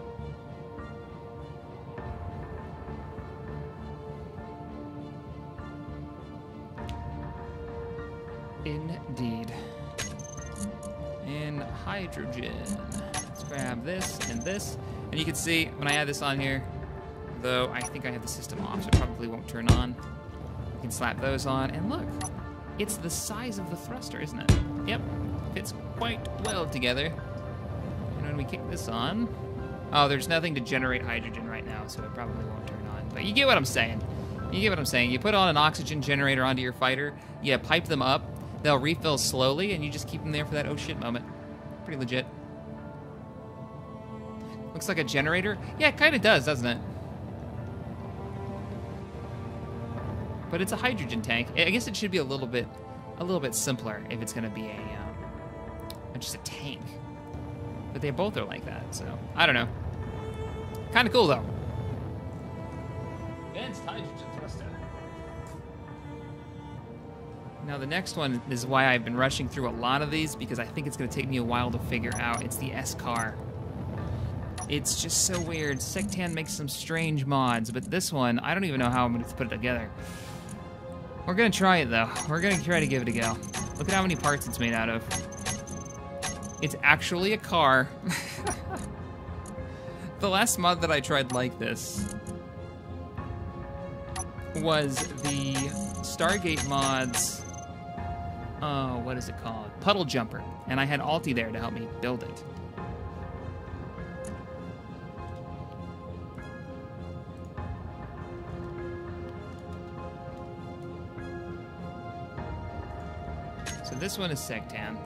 Indeed. And hydrogen Let's grab this and this. And you can see when I add this on here, though I think I have the system off, so it probably won't turn on. You can slap those on, and look, it's the size of the thruster, isn't it? Yep, fits quite well together. And when we kick this on, oh, there's nothing to generate hydrogen right now, so it probably won't turn on. But you get what I'm saying. You get what I'm saying. You put on an oxygen generator onto your fighter, you pipe them up, they'll refill slowly, and you just keep them there for that oh shit moment. Pretty legit. Looks like a generator. Yeah, it kind of does, doesn't it? But it's a hydrogen tank. I guess it should be a little bit, a little bit simpler if it's going to be a, um, just a tank. But they both are like that, so I don't know. Kind of cool though. Advanced hydrogen thruster. Now the next one is why I've been rushing through a lot of these because I think it's going to take me a while to figure out. It's the S-Car. It's just so weird. Sectan makes some strange mods, but this one, I don't even know how I'm going to put it together. We're to try it, though. We're to try to give it a go. Look at how many parts it's made out of. It's actually a car. *laughs* the last mod that I tried like this was the Stargate mods. Oh, what is it called? Puddle Jumper. And I had Alti there to help me build it. This one is Sectan.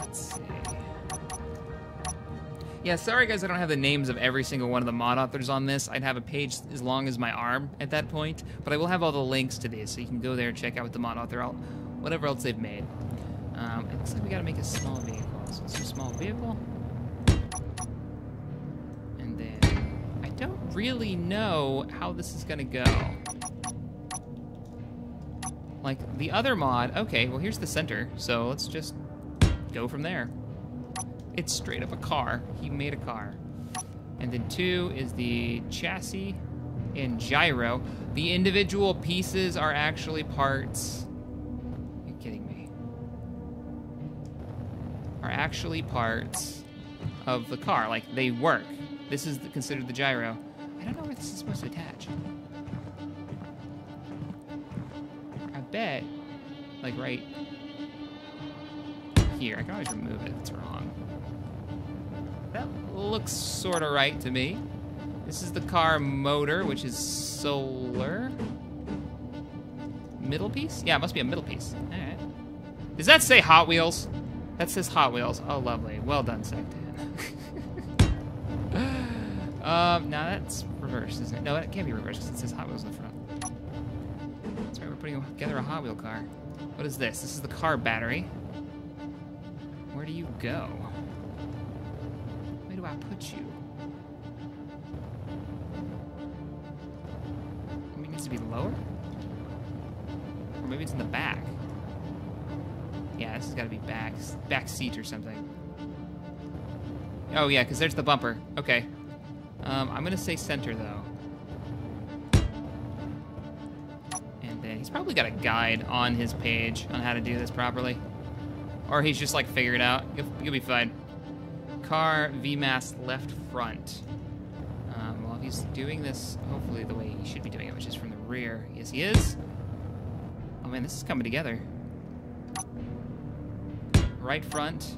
Let's see. Yeah, sorry guys, I don't have the names of every single one of the mod authors on this. I'd have a page as long as my arm at that point, but I will have all the links to these, so you can go there and check out what the mod author, whatever else they've made. Um, it looks like we gotta make a small vehicle. So small vehicle. And then, I don't really know how this is gonna go. Like, the other mod, okay, well, here's the center, so let's just go from there. It's straight up a car. He made a car. And then two is the chassis and gyro. The individual pieces are actually parts... You're you kidding me? Are actually parts of the car. Like, they work. This is considered the gyro. I don't know where this is supposed to attach. Bet, like right here, I can always remove it if it's wrong. That looks sort of right to me. This is the car motor, which is solar. Middle piece? Yeah, it must be a middle piece. All right. Does that say Hot Wheels? That says Hot Wheels. Oh, lovely. Well done, Sectan. *laughs* um, now that's reversed, isn't it? No, it can't be reversed because it says Hot Wheels in the front. Right, putting together a Hot Wheel car. What is this? This is the car battery. Where do you go? Where do I put you? Maybe it needs to be lower? Or maybe it's in the back. Yeah, this has got to be back, back seat or something. Oh yeah, because there's the bumper. Okay. Um, I'm gonna say center though. Then he's probably got a guide on his page on how to do this properly. Or he's just like figured it out. You'll, you'll be fine. Car VMAS left front. Um, well, he's doing this, hopefully the way he should be doing it, which is from the rear. Yes, he is. Oh man, this is coming together. Right front.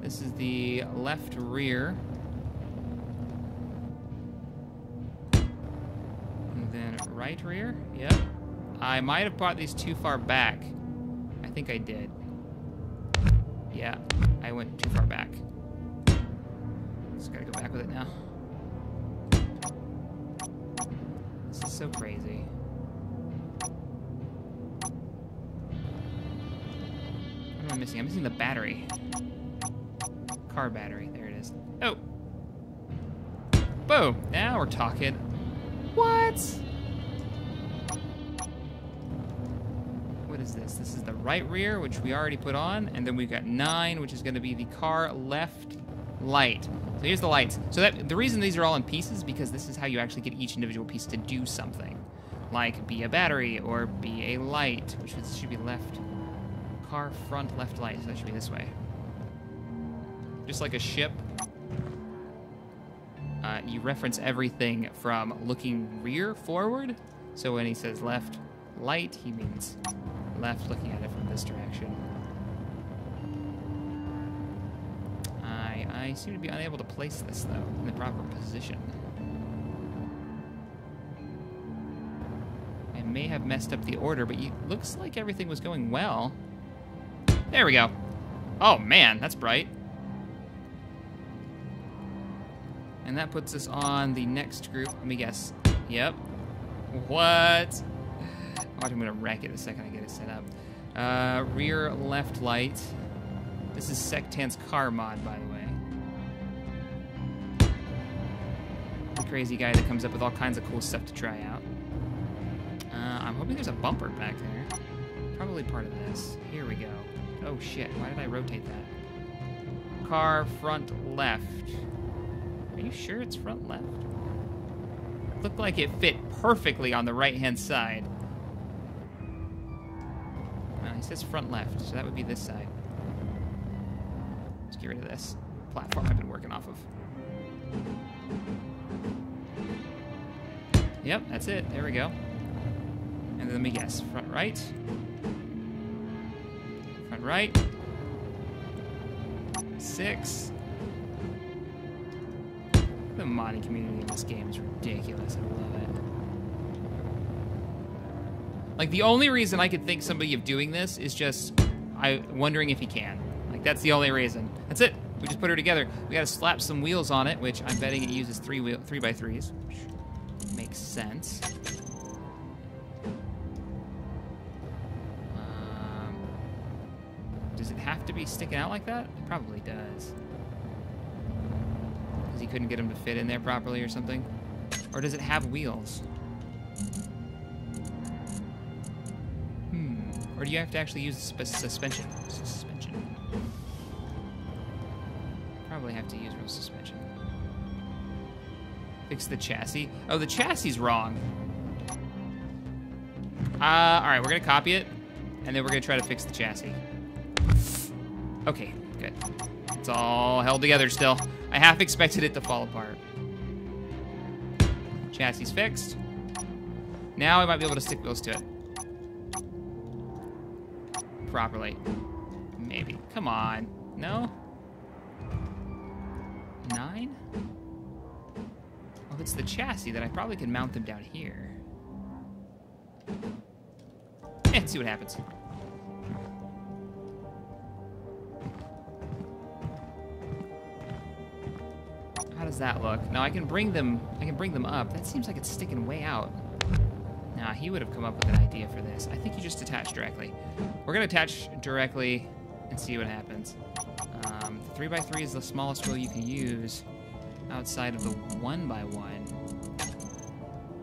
This is the left rear. And then right rear. Yep. I might have brought these too far back. I think I did. Yeah, I went too far back. Just gotta go back with it now. This is so crazy. What am I missing? I'm missing the battery. Car battery. There it is. Oh! Boom! Now we're talking. What? Is this? This is the right rear, which we already put on, and then we've got nine, which is going to be the car left light. So here's the lights. So that the reason these are all in pieces because this is how you actually get each individual piece to do something, like be a battery or be a light, which should be left. Car front left light. So that should be this way. Just like a ship. Uh, you reference everything from looking rear forward. So when he says left light, he means left looking at it from this direction. I, I seem to be unable to place this, though, in the proper position. I may have messed up the order, but it looks like everything was going well. There we go. Oh, man, that's bright. And that puts us on the next group. Let me guess. Yep. What? Oh, I'm gonna wreck it the second I get it set up. Uh, rear left light. This is Sectan's car mod, by the way. The crazy guy that comes up with all kinds of cool stuff to try out. Uh, I'm hoping there's a bumper back there. Probably part of this. Here we go. Oh shit, why did I rotate that? Car front left. Are you sure it's front left? Looked like it fit perfectly on the right hand side. He says front left, so that would be this side. Let's get rid of this platform I've been working off of. Yep, that's it. There we go. And then let me guess. Front right. Front right. Six. The modding community in this game is ridiculous. I love it. Like the only reason I could think somebody of doing this is just I wondering if he can. Like that's the only reason. That's it. We just put her together. We got to slap some wheels on it, which I'm betting it uses three wheel three by threes, makes sense. Um, does it have to be sticking out like that? It probably does. Because he couldn't get them to fit in there properly or something. Or does it have wheels? Or do you have to actually use suspension? Suspension. Probably have to use real suspension. Fix the chassis. Oh, the chassis is wrong. Uh, all right, we're gonna copy it, and then we're gonna try to fix the chassis. Okay, good. It's all held together still. I half expected it to fall apart. Chassis fixed. Now I might be able to stick wheels to it properly. Maybe. Come on. No? Nine? Well, if it's the chassis, then I probably can mount them down here. Let's see what happens. How does that look? Now I can bring them I can bring them up. That seems like it's sticking way out. Nah, he would have come up with an idea for this. I think you just attach directly. We're gonna attach directly and see what happens. Um, the 3x3 is the smallest wheel you can use outside of the 1x1.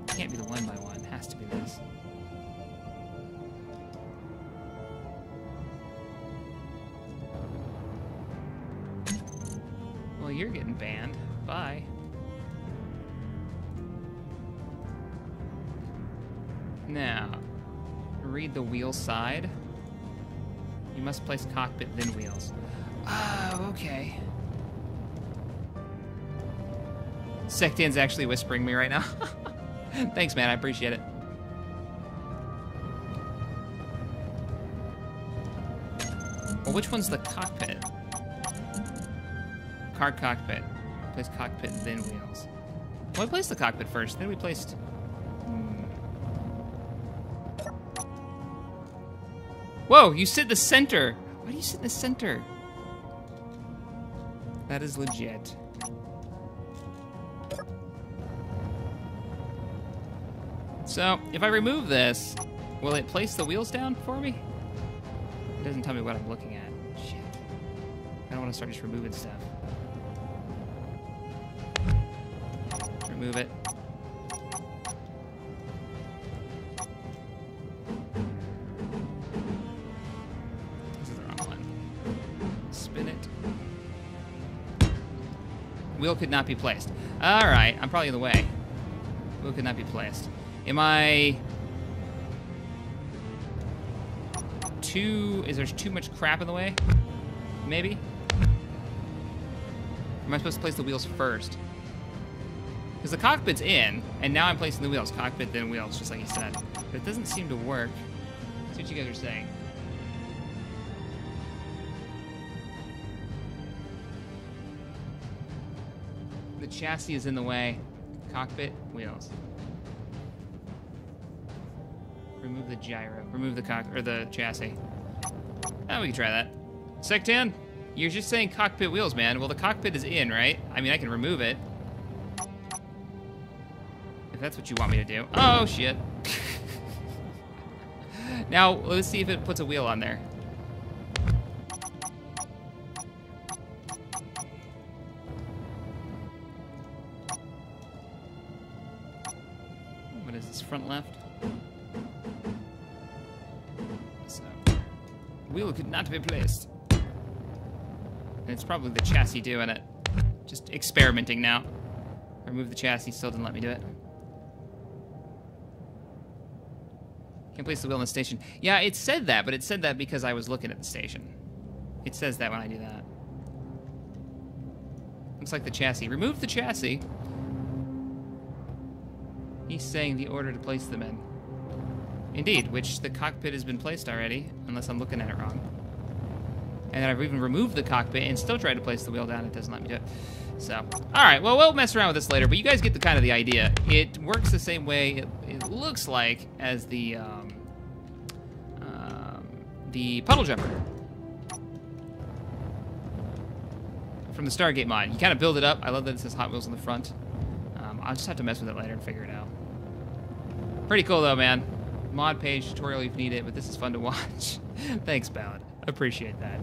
Can't be the 1x1, has to be this. Well, you're getting banned. Bye. Now, read the wheel side. You must place cockpit, then wheels. Oh, okay. Sectan's actually whispering me right now. *laughs* Thanks, man. I appreciate it. Well, which one's the cockpit? Car cockpit. Place cockpit, then wheels. Well, we placed the cockpit first, then we placed... Whoa, you sit in the center! Why do you sit in the center? That is legit. So, if I remove this, will it place the wheels down for me? It doesn't tell me what I'm looking at. Shit. I don't want to start just removing stuff. Remove it. Wheel could not be placed. Alright, I'm probably in the way. Wheel could not be placed. Am I too is there too much crap in the way? Maybe? Am I supposed to place the wheels first? Because the cockpit's in, and now I'm placing the wheels. Cockpit, then wheels, just like you said. But it doesn't seem to work. See what you guys are saying. Chassis is in the way. Cockpit, wheels. Remove the gyro. Remove the cock or the chassis. Oh, we can try that. Sectan, you're just saying cockpit wheels, man. Well, the cockpit is in, right? I mean, I can remove it. If that's what you want me to do. Oh, shit. *laughs* now, let's see if it puts a wheel on there. Front left? So, wheel could not be placed. It's probably the chassis doing it. Just experimenting now. Remove the chassis, still didn't let me do it. Can't place the wheel in the station. Yeah, it said that, but it said that because I was looking at the station. It says that when I do that. Looks like the chassis. Remove the chassis. He's saying the order to place them in. Indeed, which the cockpit has been placed already, unless I'm looking at it wrong. And then I've even removed the cockpit and still tried to place the wheel down. It doesn't let me do it. So, all right. Well, we'll mess around with this later, but you guys get the kind of the idea. It works the same way. It, it looks like as the um, um, the puddle jumper from the Stargate mod. You kind of build it up. I love that it says Hot Wheels on the front. Um, I'll just have to mess with it later and figure it out. Pretty cool though, man. Mod page tutorial if you need it, but this is fun to *laughs* watch. Thanks, Ballad. Appreciate that.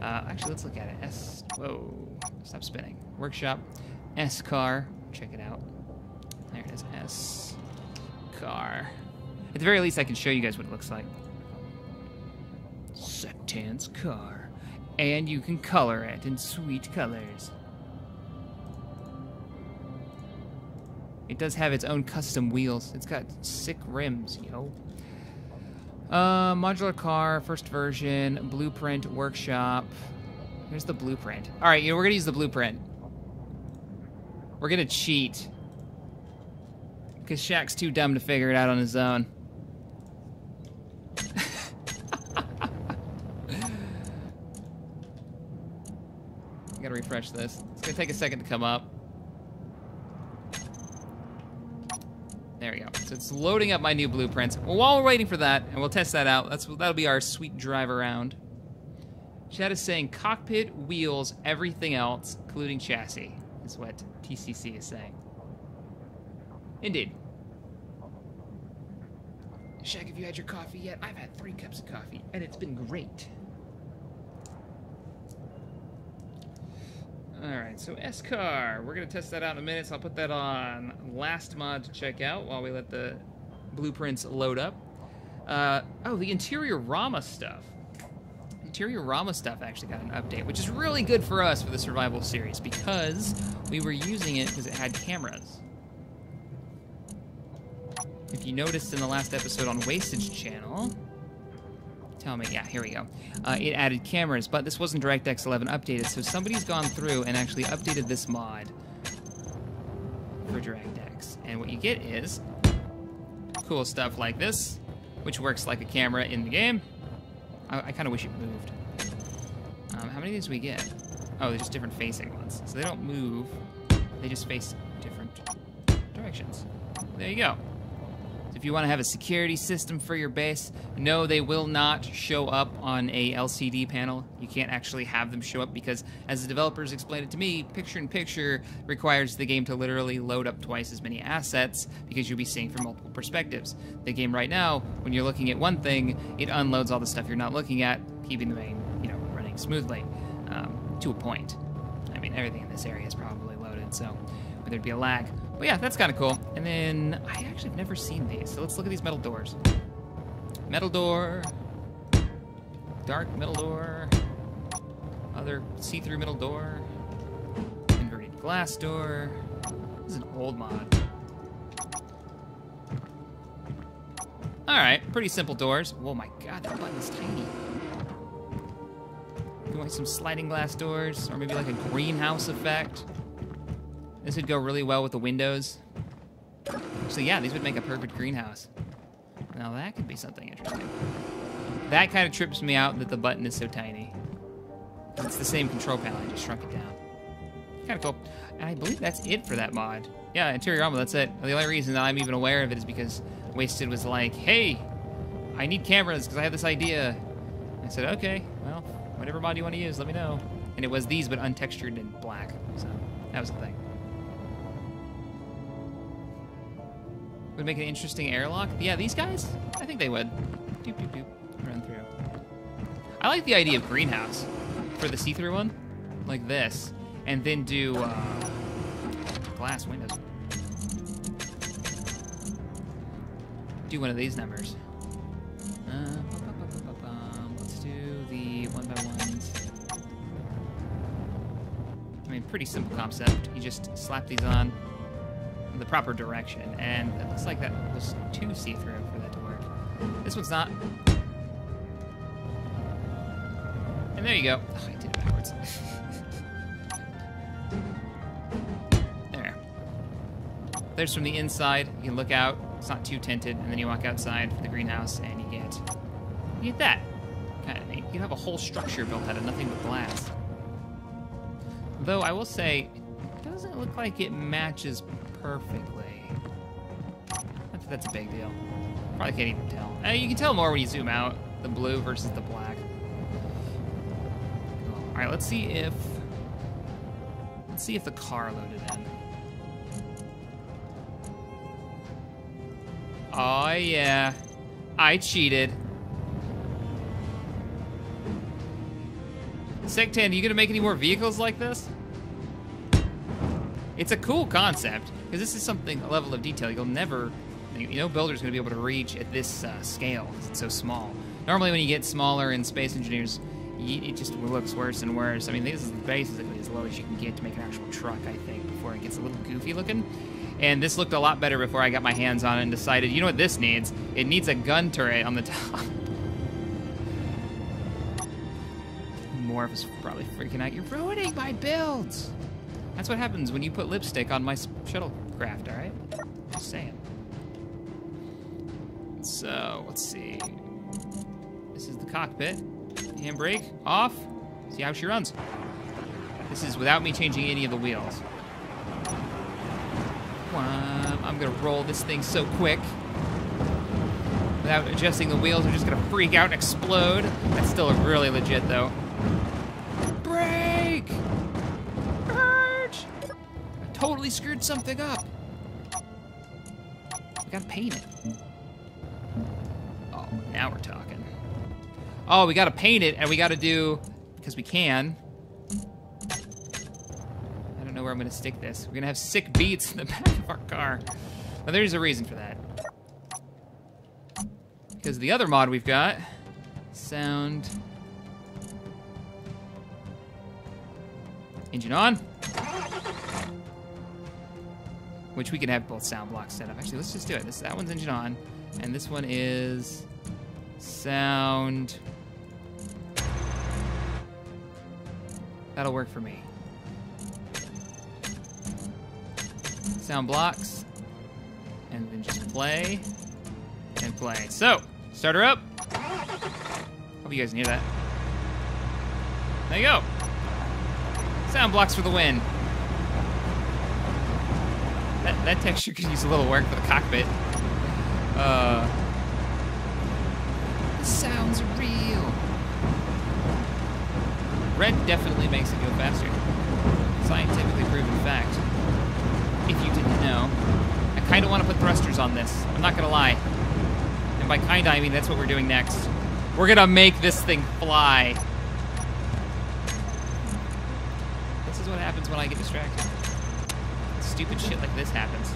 Uh, actually, let's look at it. S. Whoa. Stop spinning. Workshop. S car. Check it out. There it is. S car. At the very least, I can show you guys what it looks like. Sectan's car. And you can color it in sweet colors. It does have its own custom wheels. It's got sick rims, yo. Uh, modular car, first version, blueprint, workshop. Here's the blueprint. All right, you know, we're gonna use the blueprint. We're gonna cheat. Because Shack's too dumb to figure it out on his own. *laughs* gotta refresh this. It's gonna take a second to come up. There we go. So it's loading up my new blueprints. Well, while we're waiting for that, and we'll test that out, that's that'll be our sweet drive around. Chat is saying cockpit, wheels, everything else, including chassis, is what TCC is saying. Indeed. Shack, have you had your coffee yet? I've had three cups of coffee, and it's been great. Alright, so S-Car. We're going to test that out in a minute, so I'll put that on last mod to check out while we let the blueprints load up. Uh, oh, the interior Rama stuff. Interior Rama stuff actually got an update, which is really good for us for the survival series because we were using it because it had cameras. If you noticed in the last episode on Wasted's Channel, tell me, yeah, here we go. Uh, it added cameras, but this wasn't DirectX 11 updated, so somebody's gone through and actually updated this mod for DirectX. And what you get is cool stuff like this, which works like a camera in the game. I, I kind of wish it moved. Um, how many of these we get? Oh, they're just different facing ones. So they don't move, they just face different directions. There you go. If you want to have a security system for your base, no, they will not show up on a LCD panel. You can't actually have them show up because, as the developers explained it to me, picture-in-picture requires the game to literally load up twice as many assets because you'll be seeing from multiple perspectives. The game right now, when you're looking at one thing, it unloads all the stuff you're not looking at, keeping the game, you know, running smoothly um, to a point. I mean, everything in this area is probably loaded, so there'd be a lag. But yeah, that's kind of cool. And then I actually have never seen these, so let's look at these metal doors. Metal door, dark metal door, other see-through metal door, inverted glass door. This is an old mod. All right, pretty simple doors. Oh my god, that button is tiny. You want some sliding glass doors, or maybe like a greenhouse effect. This would go really well with the windows. So yeah, these would make a perfect greenhouse. Now that could be something interesting. That kind of trips me out that the button is so tiny. It's the same control panel, I just shrunk it down. Kind of cool. And I believe that's it for that mod. Yeah, interior armor, that's it. The only reason that I'm even aware of it is because Wasted was like, hey, I need cameras because I have this idea. I said, okay, well, whatever mod you want to use, let me know. And it was these, but untextured and black. So that was the thing. Would make an interesting airlock. Yeah, these guys? I think they would. Doop, doop, doop. Run through. I like the idea of greenhouse for the see-through one, like this, and then do uh, glass windows. Do one of these numbers. Uh, Let's do the one by ones. I mean, pretty simple concept. You just slap these on the proper direction, and it looks like that was too see-through for that to work. This one's not. And there you go. Oh, I did it backwards. *laughs* there. There's from the inside. You can look out. It's not too tinted, and then you walk outside for the greenhouse, and you get you get that. Kind of. You have a whole structure built out of nothing but glass. Though I will say, it doesn't look like it matches perfectly. That's, that's a big deal. Probably can't even tell. Uh, you can tell more when you zoom out, the blue versus the black. All right, let's see if let's see if the car loaded in. Oh yeah, I cheated. Sectan, are you gonna make any more vehicles like this? It's a cool concept because this is something a level of detail you'll never, you know, builder's gonna be able to reach at this uh, scale because it's so small. Normally, when you get smaller in Space Engineers, it just looks worse and worse. I mean, this is basically as low as you can get to make an actual truck, I think, before it gets a little goofy looking. And this looked a lot better before I got my hands on it and decided, you know what this needs? It needs a gun turret on the *laughs* top. More of us probably freaking out. You're ruining my builds! That's what happens when you put lipstick on my shuttlecraft, alright? Just saying. So, let's see. This is the cockpit. Handbrake, off. See how she runs. This is without me changing any of the wheels. I'm gonna roll this thing so quick. Without adjusting the wheels, we're just gonna freak out and explode. That's still really legit though. Totally screwed something up. I gotta paint it. Oh, now we're talking. Oh, we gotta paint it, and we gotta do, because we can. I don't know where I'm gonna stick this. We're gonna have sick beats in the *laughs* back of our car. Now there's a reason for that. Because the other mod we've got, sound. Engine on. Which we can have both sound blocks set up. Actually, let's just do it. This that one's engine on, and this one is sound. That'll work for me. Sound blocks, and then just play and play. So, start her up. Hope you guys can hear that. There you go. Sound blocks for the win. That, that texture could use a little work for the cockpit. Uh, sounds real. Red definitely makes it go faster. Scientifically proven fact. If you didn't know. I kind of want to put thrusters on this. I'm not going to lie. And by kind of, I mean that's what we're doing next. We're going to make this thing fly. This is what happens when I get distracted. Stupid shit like this happens.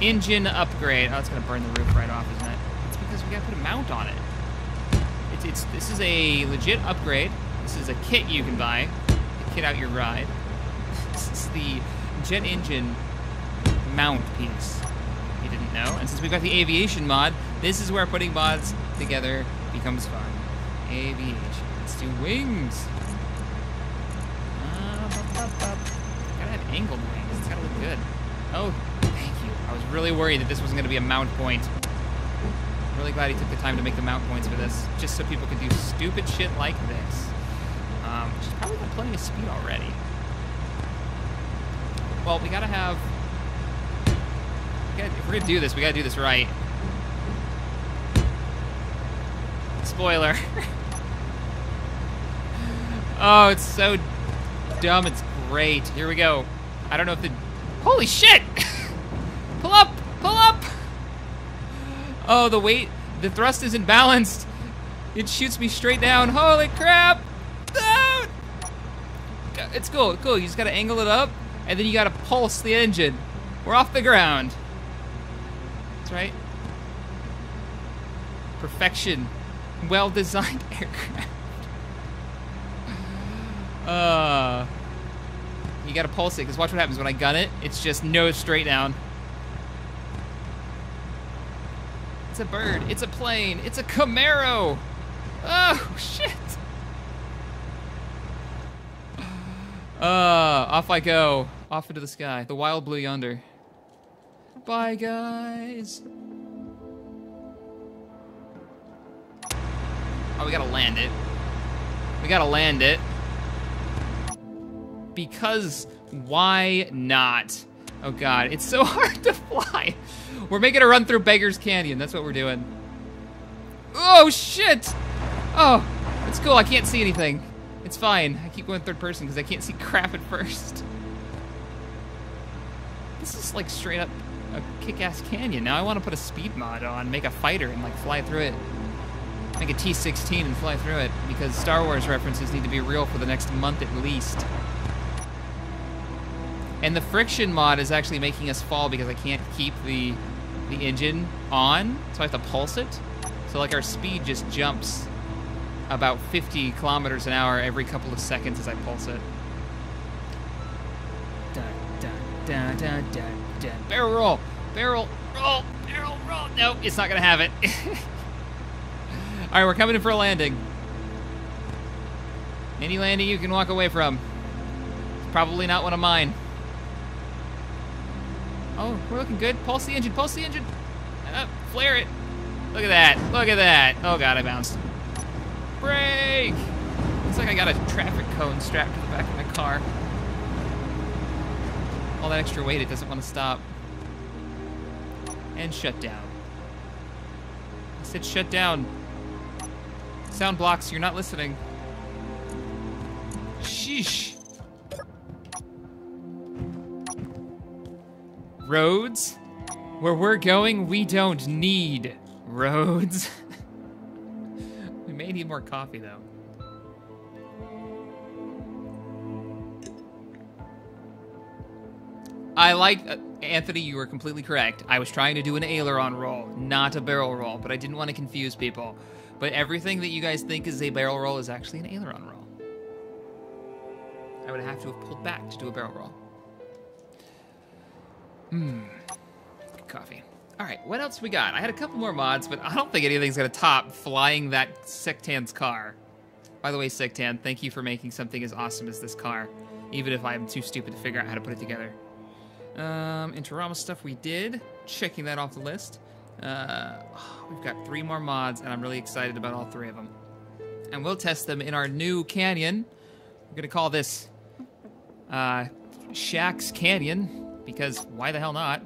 Engine upgrade. Oh, it's gonna burn the roof right off, isn't it? It's because we gotta put a mount on it. It's, it's this is a legit upgrade. This is a kit you can buy to kit out your ride. *laughs* This is the jet engine mount piece. You didn't know. And since we've got the aviation mod, this is where putting mods together becomes fun. Aviation. Let's do wings. Uh, bup, bup, bup. Gotta have angled wings. It's gotta look good. Oh, thank you. I was really worried that this wasn't gonna be a mount point. I'm really glad he took the time to make the mount points for this, just so people could do stupid shit like this. Um, she's probably got plenty of speed already. Well, we gotta have. we gotta- if we're gonna do this, we gotta do this right. Spoiler. *laughs* oh, it's so dumb. It's great. Here we go. I don't know if the. Holy shit! *laughs* pull up! Pull up! Oh, the weight. The thrust isn't balanced. It shoots me straight down. Holy crap! No! It's cool, cool. You just gotta angle it up, and then you gotta pulse the engine. We're off the ground. That's right. Perfection. Well designed *laughs* aircraft. Uh. You gotta pulse it, because watch what happens when I gun it. It's just nose straight down. It's a bird. It's a plane. It's a Camaro. Oh, shit. *sighs* Uh, off I go. Off into the sky. The wild blue yonder. Bye, guys. Oh, we gotta land it. We gotta land it. Because why not? Oh god, it's so *laughs* hard to fly. We're making a run through Beggar's Canyon. That's what we're doing. Oh shit! Oh, it's cool. I can't see anything. It's fine. I keep going third person because I can't see *laughs* crap at first. This is like straight up a kick-ass canyon. Now I want to put a speed mod on, make a fighter, and like fly through it. Make a T-16 and fly through it because Star Wars references need to be real for the next month at least. And the friction mod is actually making us fall because I can't keep the the engine on, so I have to pulse it. So like our speed just jumps about 50 kilometers an hour every couple of seconds as I pulse it. Dun, dun, dun. Barrel roll, barrel roll, barrel roll. Nope, it's not gonna have it. *laughs* All right, we're coming in for a landing. Any landing you can walk away from. Probably not one of mine. Oh, we're looking good. Pulse the engine, pulse the engine. Uh, flare it. Look at that, look at that. Oh god, I bounced. Brake! Looks like I got a traffic cone strapped to the back of my car. All that extra weight, it doesn't want to stop. And shut down. I said shut down. Sound blocks, you're not listening. Sheesh. Roads? Where we're going, we don't need Roads. *laughs* we may need more coffee though. I like uh, Anthony. You were completely correct. I was trying to do an aileron roll, not a barrel roll, but I didn't want to confuse people. But everything that you guys think is a barrel roll is actually an aileron roll. I would have to have pulled back to do a barrel roll. Hmm. Coffee. All right, what else we got? I had a couple more mods, but I don't think anything's gonna top flying that Sectan's car. By the way, Sectan, thank you for making something as awesome as this car, even if I'm too stupid to figure out how to put it together. Um, Interama stuff we did. Checking that off the list. Uh, oh, we've got three more mods, and I'm really excited about all three of them. And we'll test them in our new canyon. We're gonna call this uh, Shack's Canyon, because why the hell not?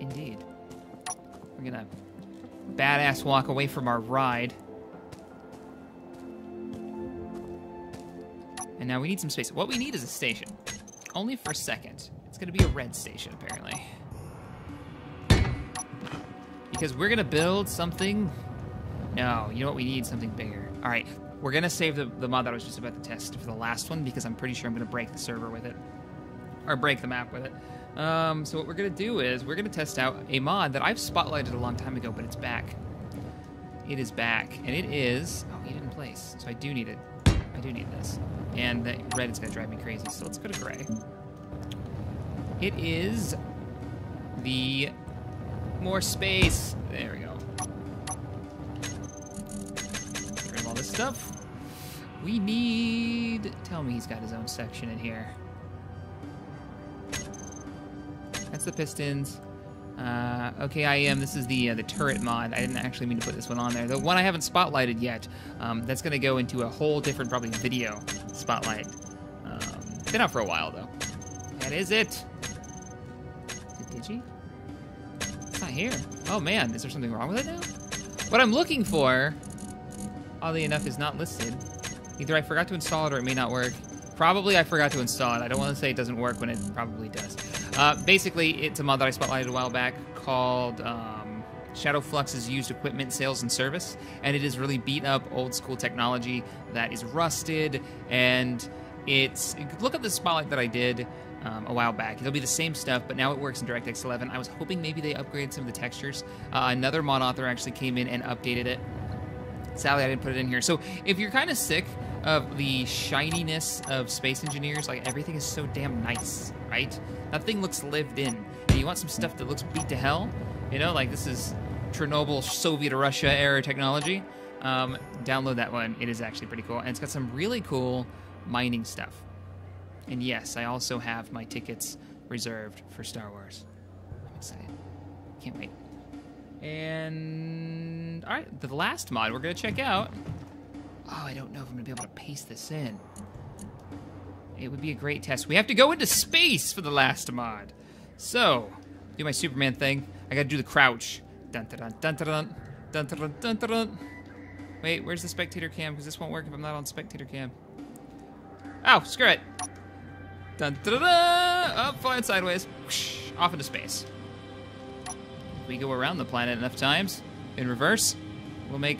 Indeed. We're gonna badass walk away from our ride. And now we need some space. What we need is a station. Only for a second. It's gonna be a red station, apparently. Because we're gonna build something... No, you know what? We need something bigger. All right, we're gonna save the, the mod that I was just about to test for the last one because I'm pretty sure I'm gonna break the server with it. Or break the map with it. Um, so what we're gonna do is we're gonna test out a mod that I've spotlighted a long time ago, but it's back. It is back, and it is... Oh, we didn't place, so I do need it. I do need this. And the red is gonna drive me crazy, so let's go to gray. It is the more space. There we go. Get rid of all this stuff. We need. Tell me he's got his own section in here. That's the pistons. Uh, okay, I am. This is the uh, the turret mod. I didn't actually mean to put this one on there. The one I haven't spotlighted yet. Um, that's going to go into a whole different, probably video spotlight. Um, been out for a while though. That is it. Is it. Digi? It's not here. Oh man, is there something wrong with it now? What I'm looking for, oddly enough, is not listed. Either I forgot to install it or it may not work. Probably I forgot to install it. I don't want to say it doesn't work when it probably does. Uh, basically, it's a mod that I spotlighted a while back called um, Shadow Flux's Used Equipment Sales and Service, and it is really beat up old school technology that is rusted, and it's look at the spotlight that I did um, a while back. It'll be the same stuff, but now it works in DirectX 11. I was hoping maybe they upgraded some of the textures. Uh, another mod author actually came in and updated it. Sadly, I didn't put it in here. So if you're kind of sick of the shininess of Space Engineers, like everything is so damn nice, right? Nothing looks lived in. And you want some stuff that looks beat to hell, you know, like this is Chernobyl Soviet Russia era technology. Um, download that one. It is actually pretty cool. And it's got some really cool mining stuff. And yes, I also have my tickets reserved for Star Wars. I'm excited. Can't wait. And all right, the last mod we're gonna check out. Oh, I don't know if I'm gonna be able to paste this in. It would be a great test. We have to go into space for the last mod. So, do my Superman thing. I gotta do the crouch. Dun dun dun dun dun dun dun dun. Wait, where's the spectator cam? Because this won't work if I'm not on spectator cam. Oh, screw it. Dun dun dun. Oh, flying sideways. Whoosh, off into space. If we go around the planet enough times in reverse, we'll make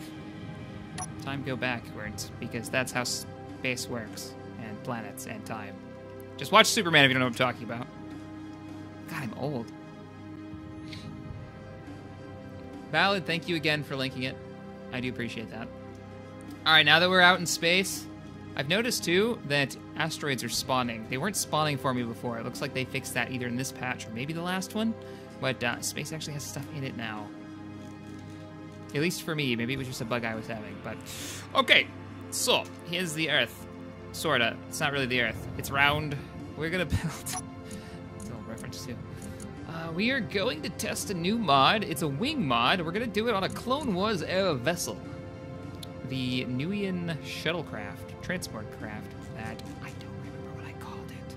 time go backwards because that's how space works and planets and time. Just watch Superman if you don't know what I'm talking about. God, I'm old. Valid, thank you again for linking it. I do appreciate that. All right, now that we're out in space, I've noticed too that asteroids are spawning. They weren't spawning for me before. It looks like they fixed that either in this patch or maybe the last one. But uh, space actually has stuff in it now. At least for me. Maybe it was just a bug I was having. But okay, so here's the Earth. Sorta. It's not really the Earth. It's round. We're gonna *laughs* build. all reference to. Uh, we are going to test a new mod. It's a wing mod. We're gonna do it on a Clone Wars era vessel. The Nuian shuttlecraft, transport craft that I don't remember what I called it.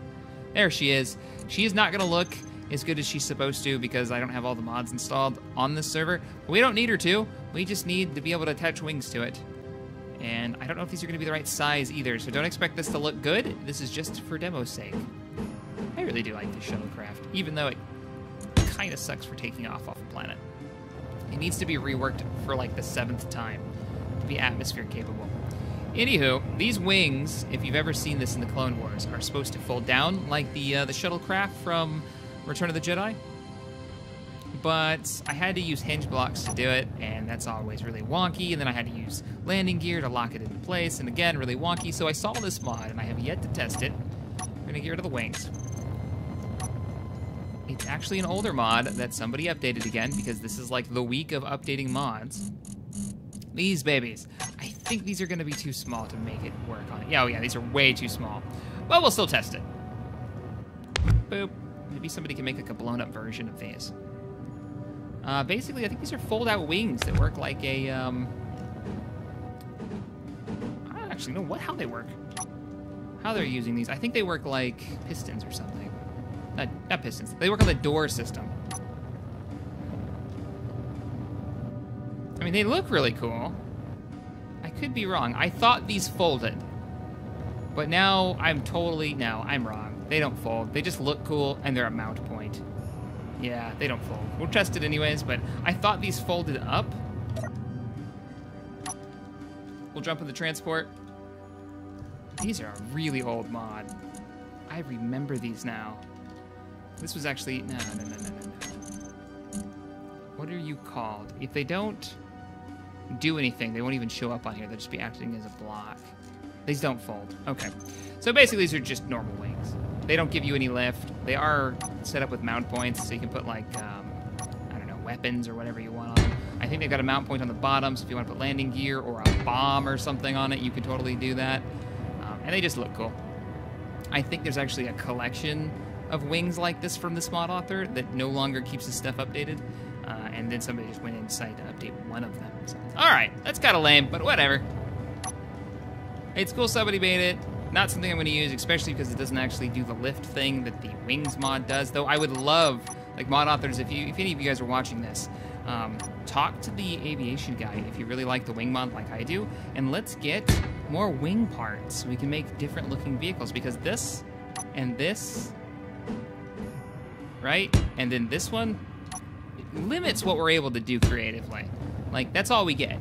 There she is. She is not gonna look as good as she's supposed to because I don't have all the mods installed on this server. We don't need her to. We just need to be able to attach wings to it. And I don't know if these are going to be the right size either, so don't expect this to look good. This is just for demo's sake. I really do like this shuttlecraft, even though it kind of sucks for taking off off a planet. It needs to be reworked for like the seventh time to be atmosphere capable. Anywho, these wings, if you've ever seen this in the Clone Wars, are supposed to fold down like the uh, the shuttlecraft from Return of the Jedi. But I had to use hinge blocks to do it, and that's always really wonky. And then I had to use landing gear to lock it into place, and again, really wonky. So I saw this mod, and I have yet to test it. We're gonna get rid of the wings. It's actually an older mod that somebody updated again because this is like the week of updating mods. These babies. I think these are to be too small to make it work on it. Yeah, oh yeah, these are way too small. But we'll still test it. Boop. Maybe somebody can make like a blown up version of these. Uh, basically, I think these are fold out wings that work like a, um... I don't actually know what how they work. How they're using these. I think they work like pistons or something. Not, not pistons. They work on the door system. I mean, they look really cool. I could be wrong. I thought these folded. But now I'm totally... No, I'm wrong. They don't fold. They just look cool, and they're a mount. Yeah, they don't fold. We'll test it anyways, but I thought these folded up. We'll jump in the transport. These are a really old mod. I remember these now. This was actually... No, no, no, no, no, no. What are you called? If they don't do anything, they won't even show up on here. They'll just be acting as a block. These don't fold. Okay. So basically, these are just normal wings. They don't give you any lift. They are set up with mount points, so you can put, like, um, I don't know, weapons or whatever you want on them. I think they've got a mount point on the bottom, so if you want to put landing gear or a bomb or something on it, you can totally do that. Um, and they just look cool. I think there's actually a collection of wings like this from this mod author that no longer keeps his stuff updated. Uh, and then somebody just went in and decided to update one of them. So, all right, that's kind of lame, but whatever. It's cool somebody made it. Not something I'm going to use, especially because it doesn't actually do the lift thing that the Wings mod does. Though I would love, like mod authors, if you, if any of you guys are watching this, um, talk to the aviation guy if you really like the wing mod like I do, and let's get more wing parts we can make different looking vehicles. Because this and this, right, and then this one limits what we're able to do creatively. Like that's all we get.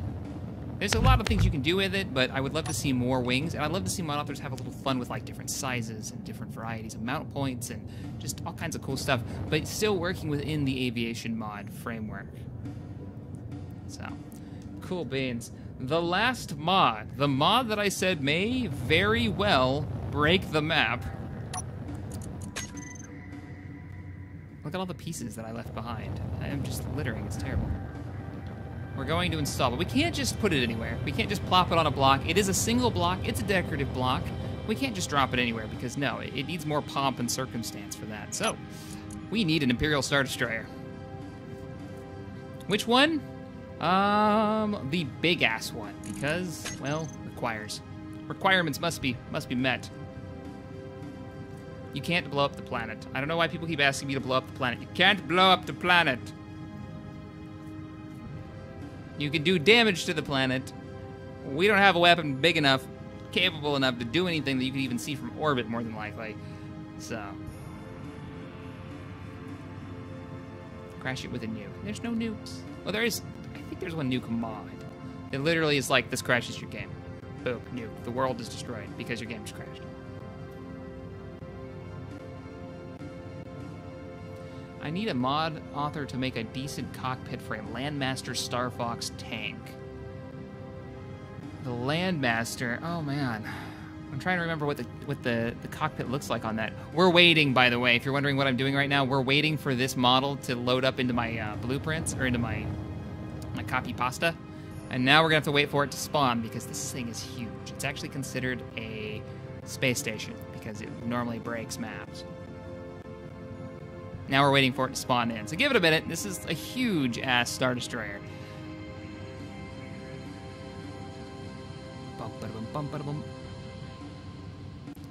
There's a lot of things you can do with it, but I would love to see more wings, and I'd love to see mod authors have a little fun with like different sizes and different varieties of mount points and just all kinds of cool stuff, but still working within the aviation mod framework. So, cool beans. The last mod, the mod that I said may very well break the map. Look at all the pieces that I left behind. I am just littering, it's terrible. We're going to install, but we can't just put it anywhere. We can't just plop it on a block. It is a single block, it's a decorative block. We can't just drop it anywhere because no, it, it needs more pomp and circumstance for that. So, we need an Imperial Star Destroyer. Which one? Um, the big ass one, because, well, requires. Requirements must be must be met. You can't blow up the planet. I don't know why people keep asking me to blow up the planet. You can't blow up the planet. You can do damage to the planet. We don't have a weapon big enough, capable enough to do anything that you could even see from orbit, more than likely. So. Crash it with a nuke. There's no nukes. Well, there is. I think there's one nuke mod. It literally is like this crashes your game. Boom, nuke. The world is destroyed because your game just crashed. I need a mod author to make a decent cockpit for a Landmaster Star Fox tank. The Landmaster. Oh man. I'm trying to remember what the what the, the cockpit looks like on that. We're waiting, by the way. If you're wondering what I'm doing right now, we're waiting for this model to load up into my uh, blueprints or into my my copy pasta, and now we're gonna have to wait for it to spawn because this thing is huge. It's actually considered a space station because it normally breaks maps. Now we're waiting for it to spawn in. So give it a minute. This is a huge ass Star Destroyer.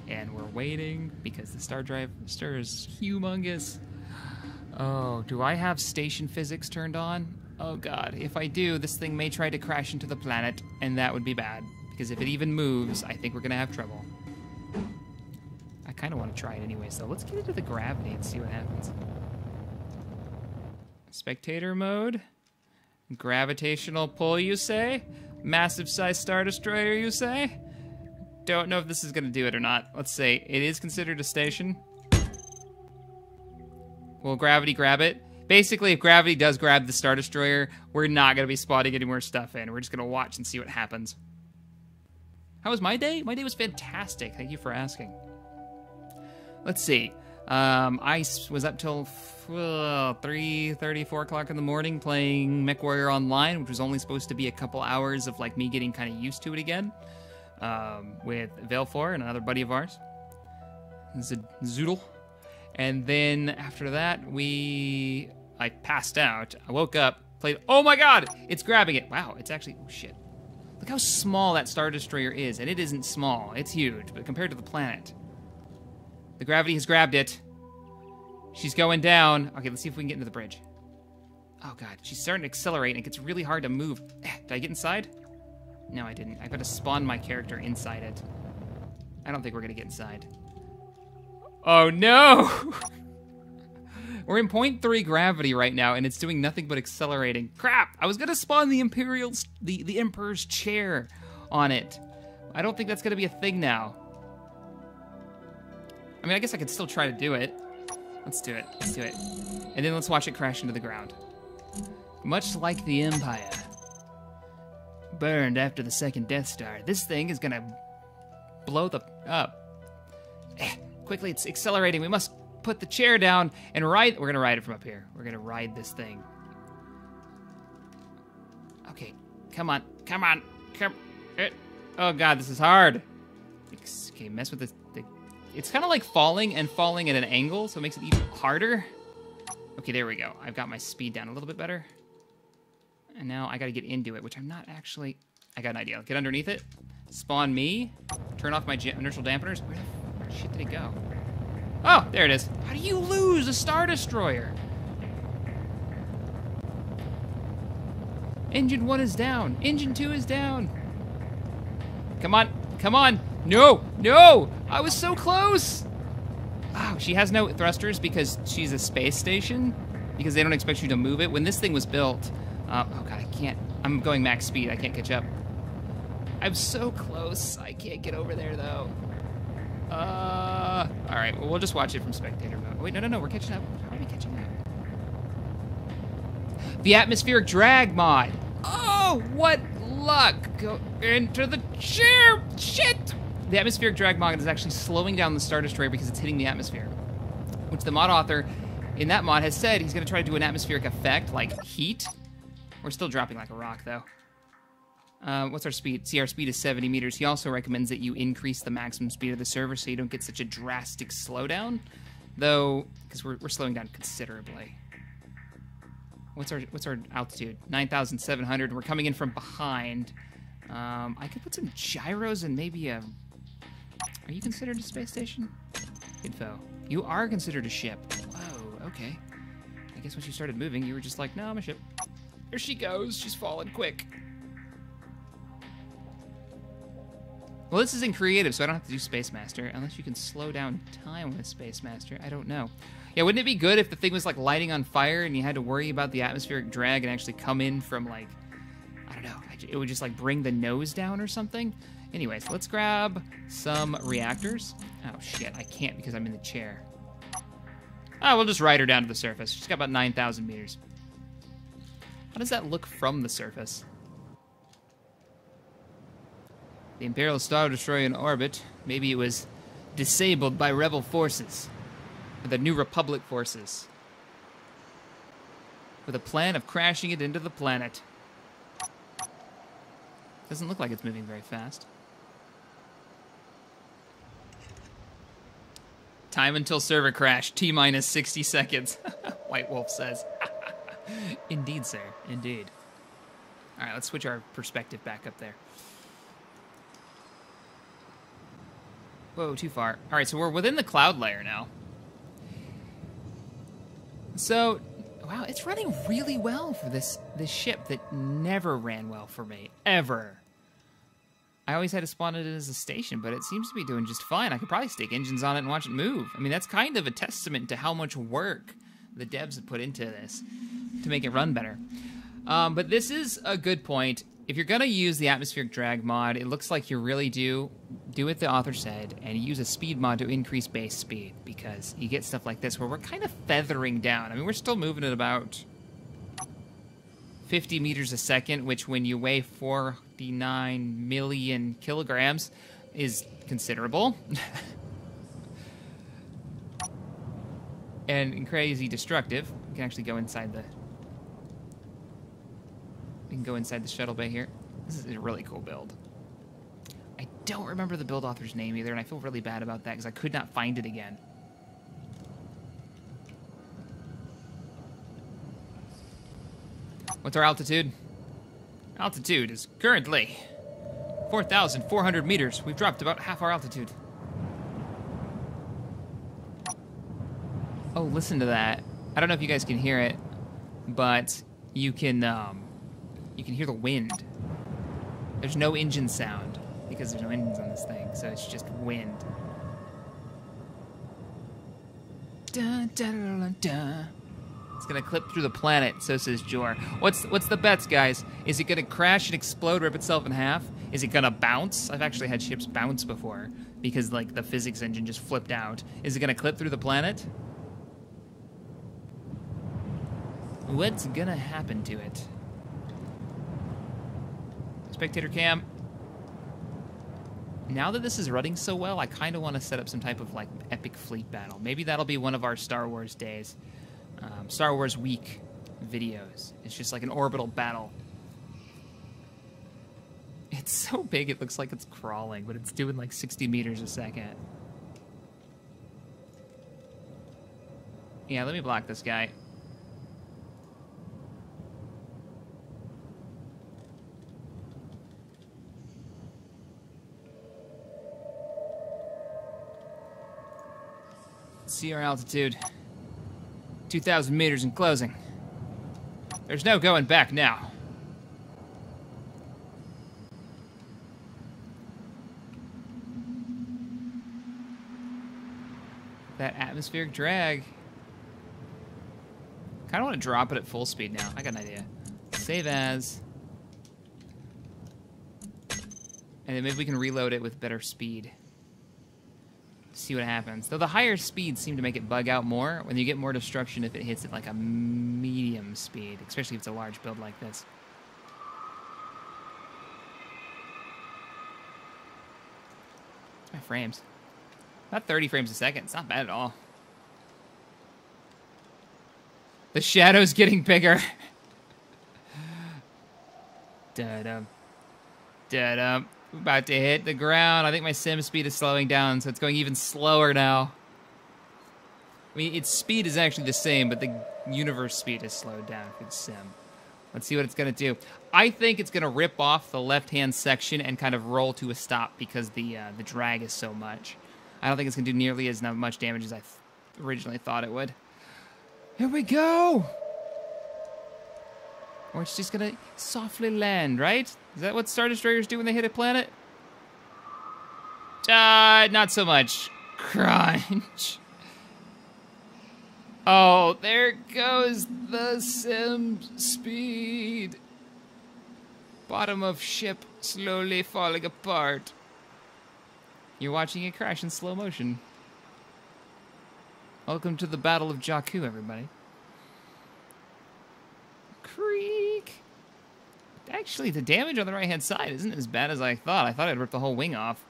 And we're waiting because the star drive is humongous. Oh, do I have station physics turned on? Oh god, if I do, this thing may try to crash into the planet, and that would be bad. Because if it even moves, I think we're gonna have trouble. Kind of want to try it anyway, so let's get into the gravity and see what happens. Spectator mode. Gravitational pull, you say? Massive size Star Destroyer, you say? Don't know if this is going to do it or not. Let's say it is considered a station. Will gravity grab it? Basically, if gravity does grab the Star Destroyer, we're not going to be spotting any more stuff in. We're just going to watch and see what happens. How was my day? My day was fantastic. Thank you for asking. Let's see. Um, I was up till uh, 3 30, 4 o'clock in the morning playing MechWarrior Online, which was only supposed to be a couple hours of like me getting kind of used to it again. Um, with Valefor and another buddy of ours, Z- Zoodle. And then after that, we I passed out. I woke up, played. Oh my god! It's grabbing it. Wow, it's actually. Oh shit. Look how small that Star Destroyer is. And it isn't small, it's huge, but compared to the planet. The gravity has grabbed it. She's going down. Okay, let's see if we can get into the bridge. Oh god, she's starting to accelerate and it gets really hard to move. Eh, did I get inside? No, I didn't. I've got to spawn my character inside it. I don't think we're gonna get inside. Oh no! *laughs* We're in 0.3 gravity right now, and it's doing nothing but accelerating. Crap! I was gonna spawn the Imperial's, the, the Emperor's chair on it. I don't think that's gonna be a thing now. I mean, I guess I could still try to do it. Let's do it. Let's do it. And then let's watch it crash into the ground. Much like the Empire. Burned after the second Death Star, this thing is gonna blow the up. Eh, quickly, it's accelerating. We must put the chair down and ride. We're gonna ride it from up here. We're gonna ride this thing. Okay, come on, come on, come. Oh god, this is hard. Okay, mess with this. It's kind of like falling and falling at an angle, so it makes it even harder. Okay, there we go. I've got my speed down a little bit better. And now I gotta get into it, which I'm not actually... I got an idea. Get underneath it, spawn me, turn off my inertial dampeners. Where the shit did it go? Oh, there it is. How do you lose a Star Destroyer? Engine 1 is down. Engine 2 is down. Come on. Come on. No. No. I was so close. Oh, she has no thrusters because she's a space station. Because they don't expect you to move it. When this thing was built... Uh, oh, God, I can't... I'm going max speed. I can't catch up. I'm so close. I can't get over there, though. Uh, all right. Well, we'll just watch it from spectator mode. Wait, no, no, no. We're catching up. How are we catching up? The atmospheric drag mod. Oh, what luck! Go into the chair. Shit. The atmospheric drag mod is actually slowing down the Star Destroyer because it's hitting the atmosphere, which the mod author in that mod has said he's going to try to do an atmospheric effect like heat. We're still dropping like a rock though. Uh, what's our speed? See, our speed is 70 meters. He also recommends that you increase the maximum speed of the server so you don't get such a drastic slowdown, though, because we're, we're slowing down considerably. What's our what's our altitude? 9,700. We're coming in from behind. Um, I could put some gyros and maybe a. Are you considered a space station? Info. You are considered a ship. Whoa. Okay. I guess when she started moving, you were just like, no, I'm a ship. There she goes. She's falling quick. Well, this is in creative, so I don't have to do Space Master, unless you can slow down time with Space Master. I don't know. Yeah, wouldn't it be good if the thing was like lighting on fire and you had to worry about the atmospheric drag and actually come in from like, I don't know, it would just like bring the nose down or something? Anyways, let's grab some reactors. Oh shit, I can't because I'm in the chair. Oh, we'll just ride her down to the surface. She's got about 9,000 meters. How does that look from the surface? The Imperial Star Destroyer in orbit. Maybe it was disabled by rebel forces. Or the New Republic forces. With a plan of crashing it into the planet. Doesn't look like it's moving very fast. Time until server crash, T minus 60 seconds. *laughs* White Wolf says. *laughs* Indeed, sir. Indeed. All right, let's switch our perspective back up there. Whoa, too far. All right, so we're within the cloud layer now. So, wow, it's running really well for this this ship that never ran well for me ever. I always had to it as a station, but it seems to be doing just fine. I could probably stick engines on it and watch it move. I mean, that's kind of a testament to how much work the devs have put into this to make it run better. Um, but this is a good point. If you're gonna use the atmospheric drag mod, it looks like you really do do what the author said and use a speed mod to increase base speed because you get stuff like this where we're kind of feathering down. I mean, we're still moving at about 50 meters a second, which when you weigh 49 million kilograms is considerable. *laughs* and crazy destructive. We can actually go inside the we can go inside the shuttle bay here. This is a really cool build. I don't remember the build author's name either, and I feel really bad about that because I could not find it again. What's our altitude? Altitude is currently 4,400 meters. We've dropped about half our altitude. Oh, listen to that. I don't know if you guys can hear it, but you can um, you can hear the wind. There's no engine sound because there's no engines on this thing, so it's just wind. Dun, dun, dun. It's gonna clip through the planet, so says Jor. What's what's the bets, guys? Is it gonna crash and explode, rip itself in half? Is it gonna bounce? I've actually had ships bounce before because like the physics engine just flipped out. Is it gonna clip through the planet? What's gonna happen to it? Spectator cam. Now that this is running so well, I kind of want to set up some type of like epic fleet battle. Maybe that'll be one of our Star Wars days. Um, Star Wars Week videos. It's just like an orbital battle. It's so big it looks like it's crawling, but it's doing like 60 meters a second. Yeah, let me block this guy. See our altitude. 2,000 meters in closing. There's no going back now. That atmospheric drag. Kind of want to drop it at full speed now. I got an idea. Save as. And then maybe we can reload it with better speed see what happens. Though the higher speeds seem to make it bug out more when you get more destruction if it hits at like a medium speed, especially if it's a large build like this. my frames. About 30 frames a second. It's not bad at all. The shadow's getting bigger. *laughs* Da-dum. Da-dum about to hit the ground. I think my sim speed is slowing down, so it's going even slower now. I mean, its speed is actually the same, but the universe speed has slowed down for the sim. Let's see what it's going to do. I think it's going to rip off the left-hand section and kind of roll to a stop because the uh, the drag is so much. I don't think it's going to do nearly as much damage as I th originally thought it would. Here we go! Or it's just gonna softly land, right? Is that what Star Destroyers do when they hit a planet? Uh, not so much. Crunch. *laughs* Oh, there goes the sim speed. Bottom of ship slowly falling apart. You're watching it crash in slow motion. Welcome to the Battle of Jakku, everybody. Actually, the damage on the right-hand side isn't as bad as I thought. I thought I'd rip the whole wing off.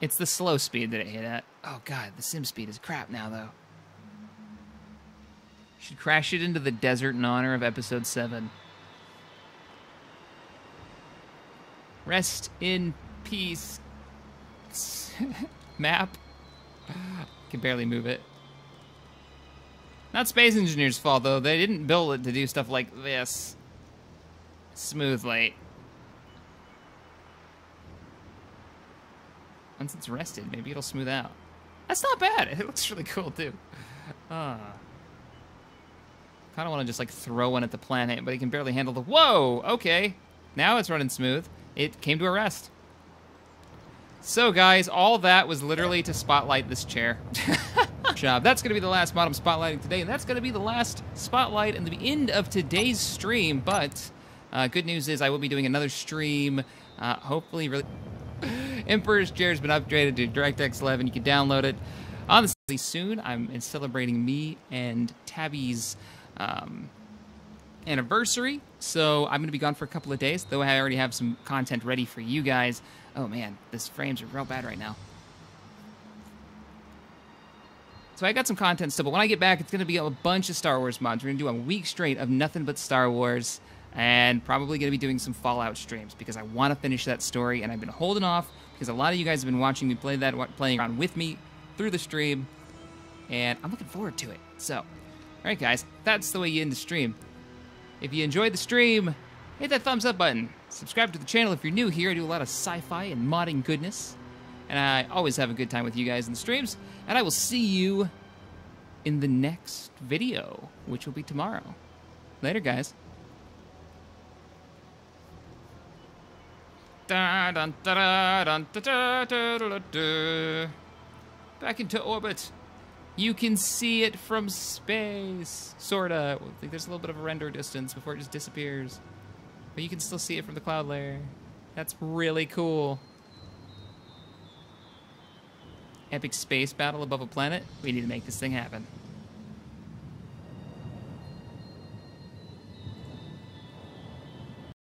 It's the slow speed that it hit at. Oh god, the sim speed is crap now, though. Should crash it into the desert in honor of episode 7. Rest in peace. *laughs* Map. *sighs* Can barely move it. Not Space Engineers' fault, though. They didn't build it to do stuff like this smoothly. Once it's rested, maybe it'll smooth out. That's not bad. *laughs* It looks really cool, too. Uh, kind of want to just, like, throw one at the planet, but it can barely handle the... Whoa! Okay. Now it's running smooth. It came to a rest. So, guys, all that was literally to spotlight this chair. *laughs* job. That's going to be the last bottom spotlighting today, and that's going to be the last spotlight and the end of today's stream. But uh, good news is I will be doing another stream, uh, hopefully really... *gasps* Emperor's Chair's been upgraded to DirectX 11. You can download it honestly soon. I'm celebrating me and Tabby's um, anniversary, so I'm going to be gone for a couple of days, though I already have some content ready for you guys. Oh man, this frames are real bad right now. So I got some content still, but when I get back, it's going to be a bunch of Star Wars mods. We're going to do a week straight of nothing but Star Wars, and probably going to be doing some Fallout streams because I want to finish that story, and I've been holding off because a lot of you guys have been watching me play that, playing around with me through the stream, and I'm looking forward to it. So, all right, guys, that's the way you end the stream. If you enjoyed the stream, hit that thumbs up button. Subscribe to the channel if you're new here. I do a lot of sci-fi and modding goodness. And I always have a good time with you guys in the streams. And I will see you in the next video, which will be tomorrow. Later, guys. Back into orbit. You can see it from space. Sorta. There's a little bit of a render distance before it just disappears. But you can still see it from the cloud layer. That's really cool. Epic space battle above a planet. We need to make this thing happen.